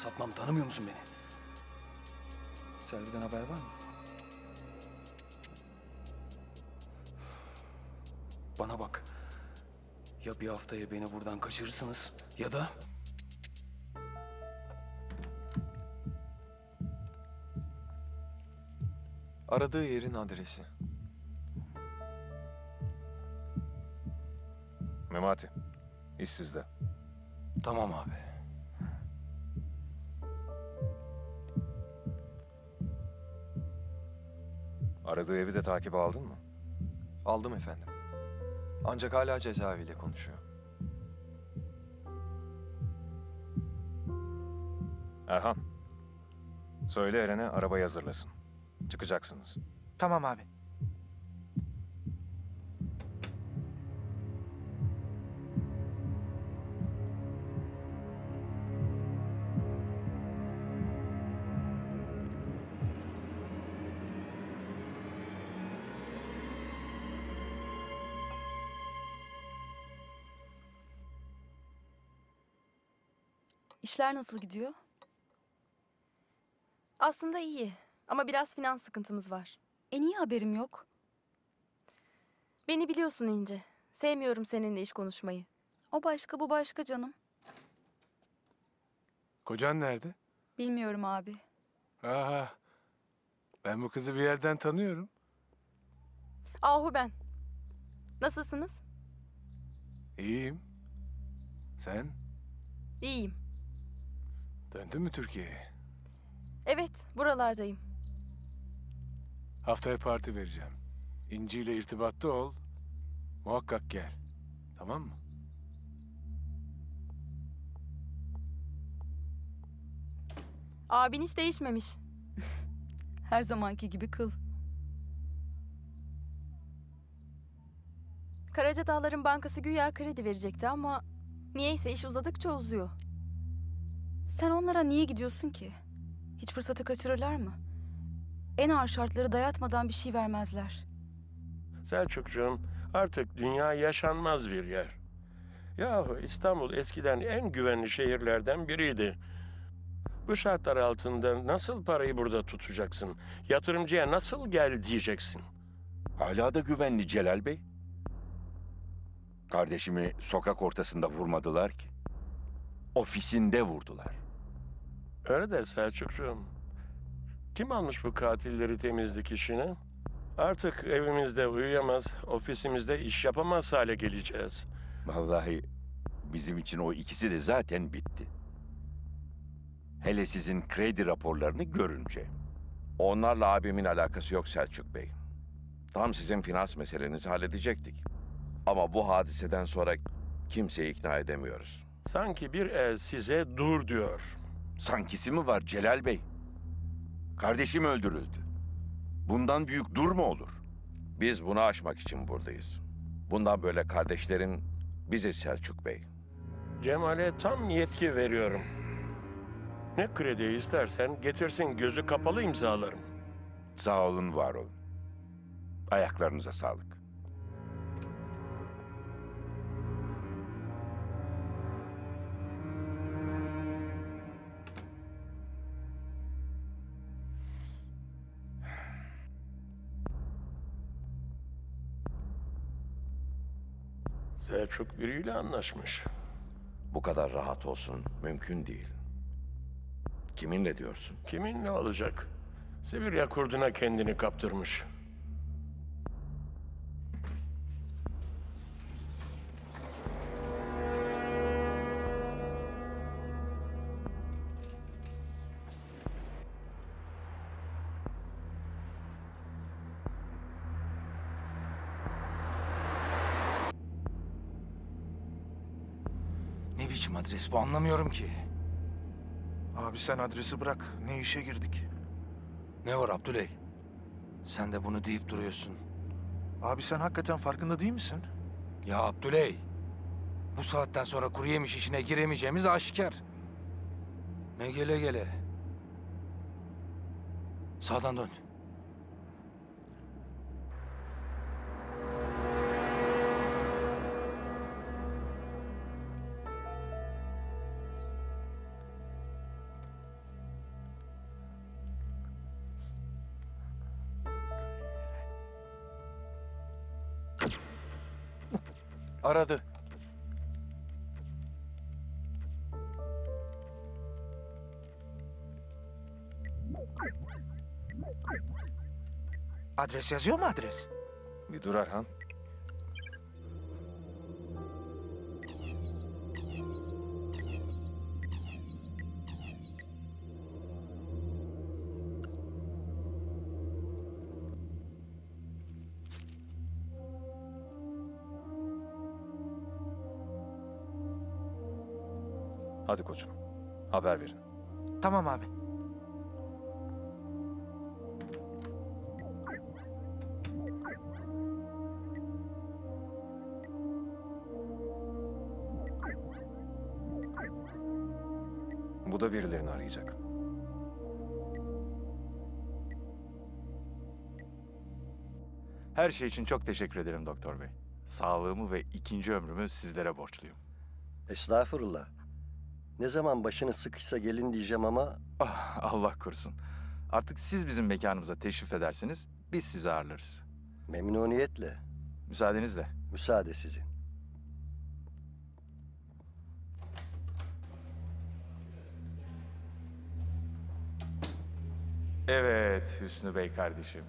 Satmam. Tanımıyor musun beni? Selvi'den haber var mı? Bana bak. Ya bir haftaya beni buradan kaçırırsınız ya da... Aradığı yerin adresi. Memati, iş sizde. Tamam abi. Aradığı evi de takibe aldın mı? Aldım efendim. Ancak hala cezaeviyle konuşuyor. Erhan, söyle Eren'e arabayı hazırlasın. Çıkacaksınız. Tamam abi. İşler nasıl gidiyor? Aslında iyi ama biraz finans sıkıntımız var. E niye haberim yok? Beni biliyorsun İnce. Sevmiyorum seninle iş konuşmayı. O başka bu başka canım. Kocan nerede? Bilmiyorum abi. Aa, ben bu kızı bir yerden tanıyorum. Ahu ben. Nasılsınız? İyiyim. Sen? İyiyim. Döndün mü Türkiye'ye? Evet, buralardayım. Haftaya parti vereceğim. İnci ile irtibatta ol. Muhakkak gel. Tamam mı? Abin hiç değişmemiş. Her zamanki gibi kıl. Karaca Dağlar'ın bankası güya kredi verecekti ama niyeyse iş uzadıkça uzuyor. Sen onlara niye gidiyorsun ki? Hiç fırsatı kaçırırlar mı? En ağır şartları dayatmadan bir şey vermezler. Selçukcuğum, artık dünya yaşanmaz bir yer. Yahu İstanbul eskiden en güvenli şehirlerden biriydi. Bu şartlar altında nasıl parayı burada tutacaksın? Yatırımcıya nasıl gel diyeceksin? Hala da güvenli Celal Bey. Kardeşimi sokak ortasında vurmadılar ki. Ofisinde vurdular. Öyle de Selçukcuğum. Kim almış bu katilleri temizlik işine? Artık evimizde uyuyamaz, ofisimizde iş yapamaz hale geleceğiz. Vallahi bizim için o ikisi de zaten bitti. Hele sizin kredi raporlarını görünce. Onlarla abimin alakası yok Selçuk Bey. Tam sizin finans meselenizi halledecektik. Ama bu hadiseden sonra kimseyi ikna edemiyoruz. Sanki bir el size dur diyor. Sankisi mi var Celal Bey? Kardeşim öldürüldü. Bundan büyük dur mu olur? Biz bunu aşmak için buradayız. Bundan böyle kardeşlerin bizi Selçuk Bey. Cemal'e tam yetki veriyorum. Ne kredi istersen getirsin gözü kapalı imzalarım. Sağ olun, var olun. Ayaklarınıza sağlık. Selçuk biriyle anlaşmış. Bu kadar rahat olsun mümkün değil. Kiminle diyorsun? Kiminle olacak? Sibirya kurduna kendini kaptırmış. Bu anlamıyorum ki. Abi sen adresi bırak. Ne işe girdik? Ne var Abdüley? Sen de bunu deyip duruyorsun. Abi sen hakikaten farkında değil misin? Ya Abdüley, bu saatten sonra kuru yemiş işine giremeyeceğimiz aşikar. Ne gele gele. Sağdan dön. Aradı. Adres yazıyor mu adres? Bir dur Erhan. Haber verin. Tamam abi. Bu da birilerini arayacak. Her şey için çok teşekkür ederim doktor bey. Sağlığımı ve ikinci ömrümü sizlere borçluyum. Estağfurullah. Ne zaman başınız sıkışsa gelin diyeceğim ama Ah, Allah korusun. Artık siz bizim mekanımıza teşrif ederseniz biz sizi ağırlarız. memnuniyetle. Müsaadenizle. Müsaade sizin. Evet Hüsnü Bey kardeşim.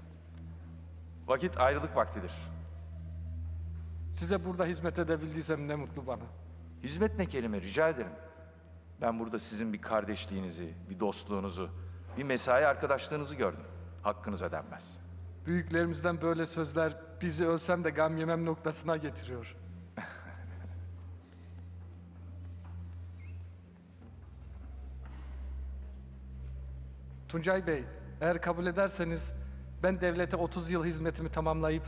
Vakit ayrılık vaktidir. Size burada hizmet edebildiysem ne mutlu bana. Hizmet ne kelime rica ederim. Ben burada sizin bir kardeşliğinizi, bir dostluğunuzu, bir mesai arkadaşlığınızı gördüm. Hakkınız ödenmez. Büyüklerimizden böyle sözler bizi ölsem de gam yemem noktasına getiriyor. Tuncay Bey, eğer kabul ederseniz ben devlete 30 yıl hizmetimi tamamlayıp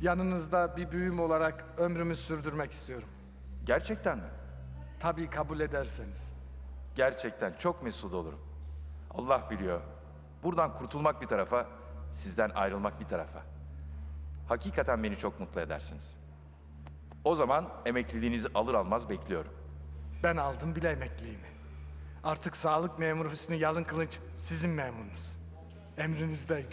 yanınızda bir büyüğüm olarak ömrümü sürdürmek istiyorum. Gerçekten mi? Tabii kabul ederseniz. Gerçekten çok mesut olurum. Allah biliyor. Buradan kurtulmak bir tarafa, sizden ayrılmak bir tarafa. Hakikaten beni çok mutlu edersiniz. O zaman emekliliğinizi alır almaz bekliyorum. Ben aldım bile emekliliğimi. Artık sağlık memuru Hüsnü Yalın Kılıç sizin memurunuz. Emrinizdeyim.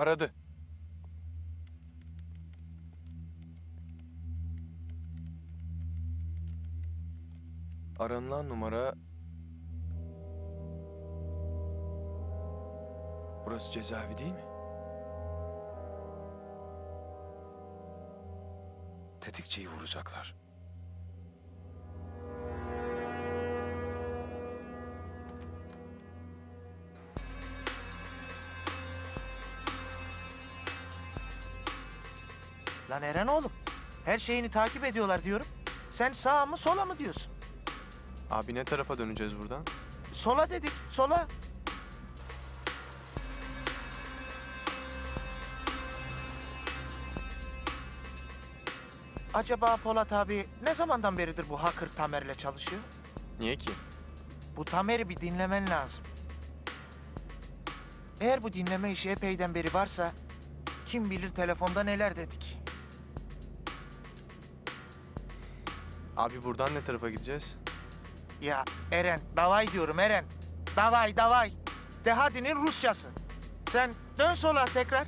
Aradı. Aranılan numara... Burası cezaevi değil mi? Tetikçiyi vuracaklar. Lan Eren oğlum. Her şeyini takip ediyorlar diyorum. Sen sağa mı sola mı diyorsun? Abi ne tarafa döneceğiz buradan? Sola dedik, sola. Acaba Polat abi ne zamandan beridir bu hacker Tamer'le çalışıyor? Niye ki? Bu Tamer'i bir dinlemen lazım. Eğer bu dinleme işi epeyden beri varsa kim bilir telefonda neler dedik. Abi buradan ne tarafa gideceğiz? Ya Eren, davay diyorum Eren. Davay, davay. De hadinin Rusçası. Sen dön sola tekrar.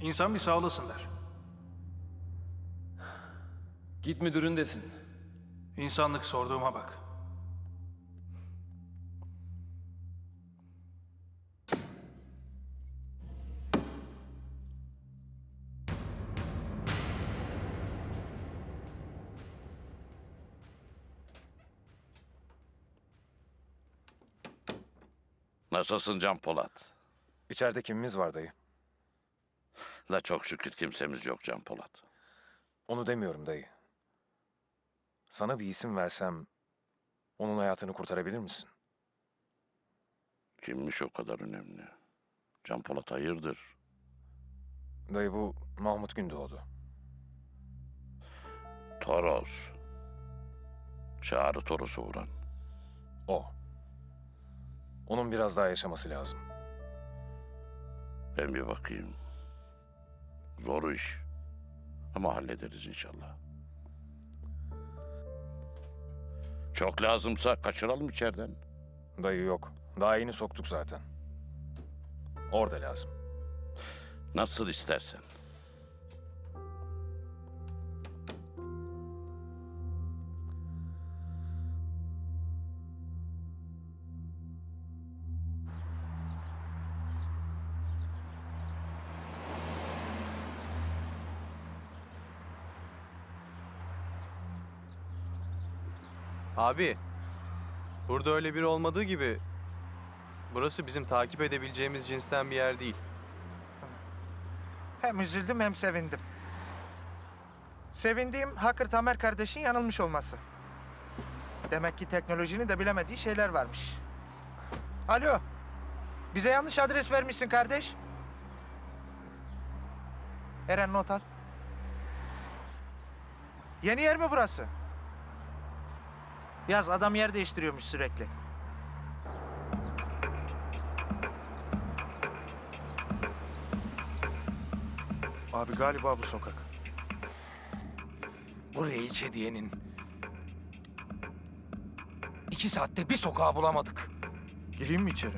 İnsan bir sağ olasın der. Git müdürün desin. İnsanlık sorduğuma bak. Nasılsın Can Polat? İçeride kimimiz var dayı? La çok şükür kimsemiz yok Can Polat. Onu demiyorum dayı. Sana bir isim versem onun hayatını kurtarabilir misin? Kimmiş o kadar önemli? Can Polat hayırdır? Dayı bu Mahmut Gündoğdu. Toros. Çağrı Toros'u vuran. O. Onun biraz daha yaşaması lazım. Ben bir bakayım. Zor iş. Ama hallederiz inşallah. Çok lazımsa kaçıralım içeriden. Dayı yok. Daha yeni soktuk zaten. Orada lazım. Nasıl istersen. Abi, burada öyle biri olmadığı gibi burası bizim takip edebileceğimiz cinsten bir yer değil. Hem üzüldüm hem sevindim. Sevindiğim Hacker Tamer kardeşin yanılmış olması. Demek ki teknolojinin de bilemediği şeyler varmış. Alo. Bize yanlış adres vermişsin kardeş. Eren not al. Yeni yer mi burası? Yaz adam yer değiştiriyormuş sürekli. Abi galiba bu sokak. Buraya hiç hediyenin. İki saatte bir sokağı bulamadık. Gireyim mi içeri?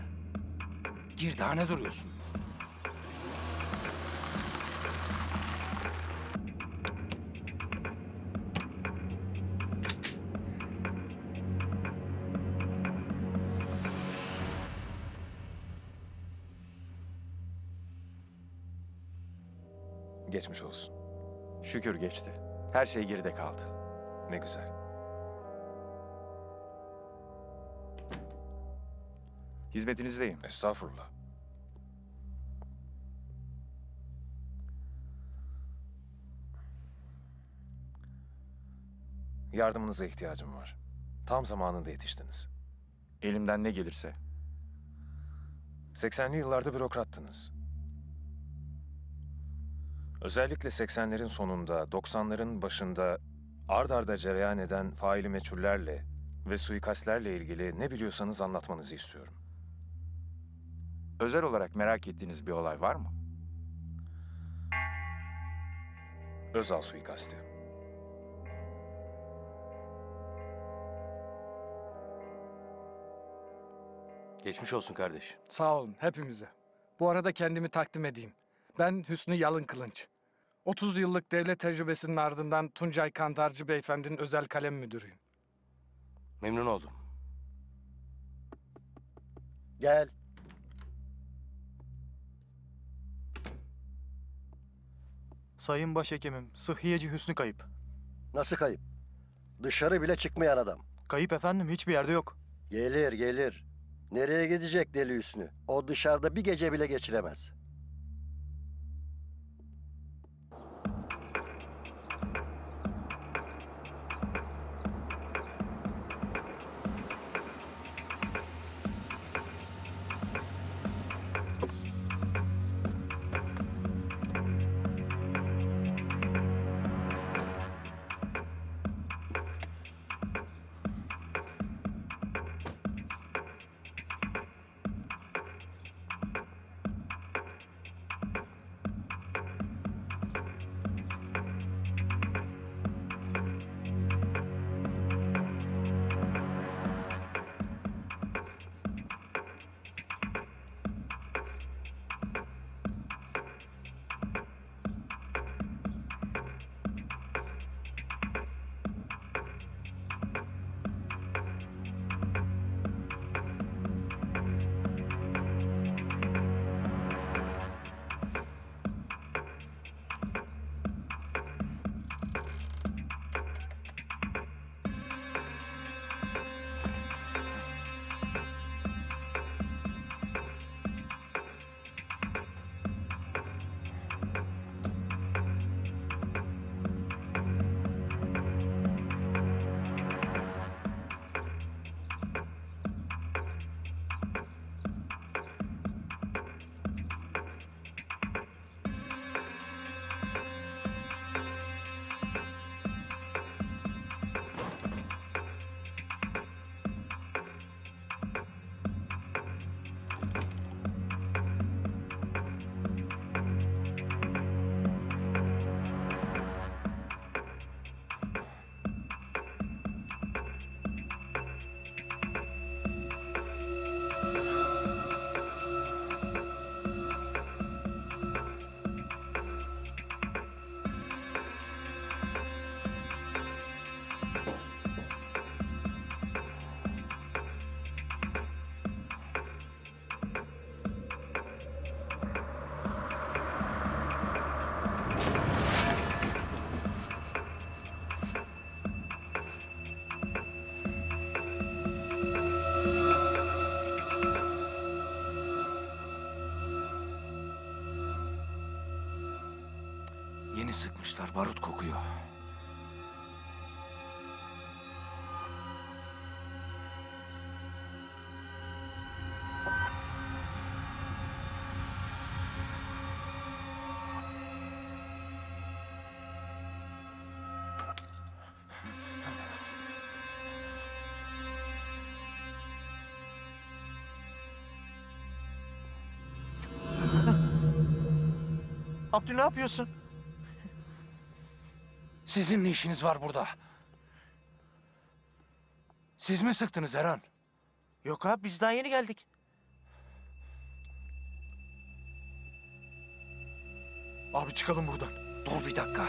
Gir daha ne duruyorsun? Şükür geçti. Her şey geride kaldı. Ne güzel. Hizmetinizdeyim. Estağfurullah. Yardımınıza ihtiyacım var. Tam zamanında yetiştiniz. Elimden ne gelirse. 80'li yıllarda bürokrattınız. Özellikle 80'lerin sonunda, 90'ların başında ard arda cereyan eden faili meçhullerle ve suikastlerle ilgili ne biliyorsanız anlatmanızı istiyorum. Özel olarak merak ettiğiniz bir olay var mı? Özal suikasti. Geçmiş olsun kardeş. Sağ olun hepimize. Bu arada kendimi takdim edeyim. Ben Hüsnü Yalın Kılınç. 30 yıllık devlet tecrübesinin ardından Tuncay Kantarcı Beyefendi'nin özel kalem müdürüyüm. Memnun oldum. Gel. Sayın Başhekimim, Sıhhiyeci Hüsnü kayıp. Nasıl kayıp? Dışarı bile çıkmayan adam. Kayıp efendim, hiçbir yerde yok. Gelir gelir. Nereye gidecek deli Hüsnü? O dışarıda bir gece bile geçiremez. Sıkmışlar, barut kokuyor. Abdü ne yapıyorsun? Sizin ne işiniz var burada? Siz mi sıktınız Eren? Yok abi biz daha yeni geldik. Abi çıkalım buradan. Dur bir dakika.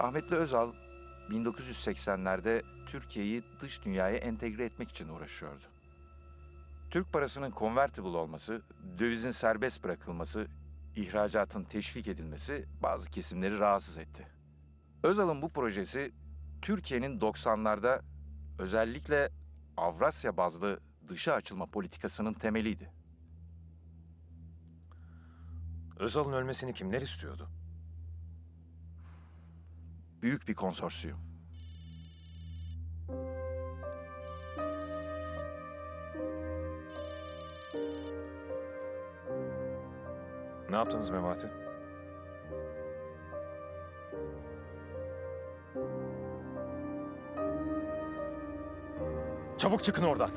Rahmetli Özal 1980'lerde Türkiye'yi dış dünyaya entegre etmek için uğraşıyordu. Türk parasının convertible olması, dövizin serbest bırakılması, ihracatın teşvik edilmesi bazı kesimleri rahatsız etti. Özal'ın bu projesi Türkiye'nin 90'larda özellikle Avrasya bazlı dışa açılma politikasının temeliydi. Özal'ın ölmesini kimler istiyordu? Büyük bir konsorsiyum. Ne yaptınız Memati? Çabuk çıkın oradan.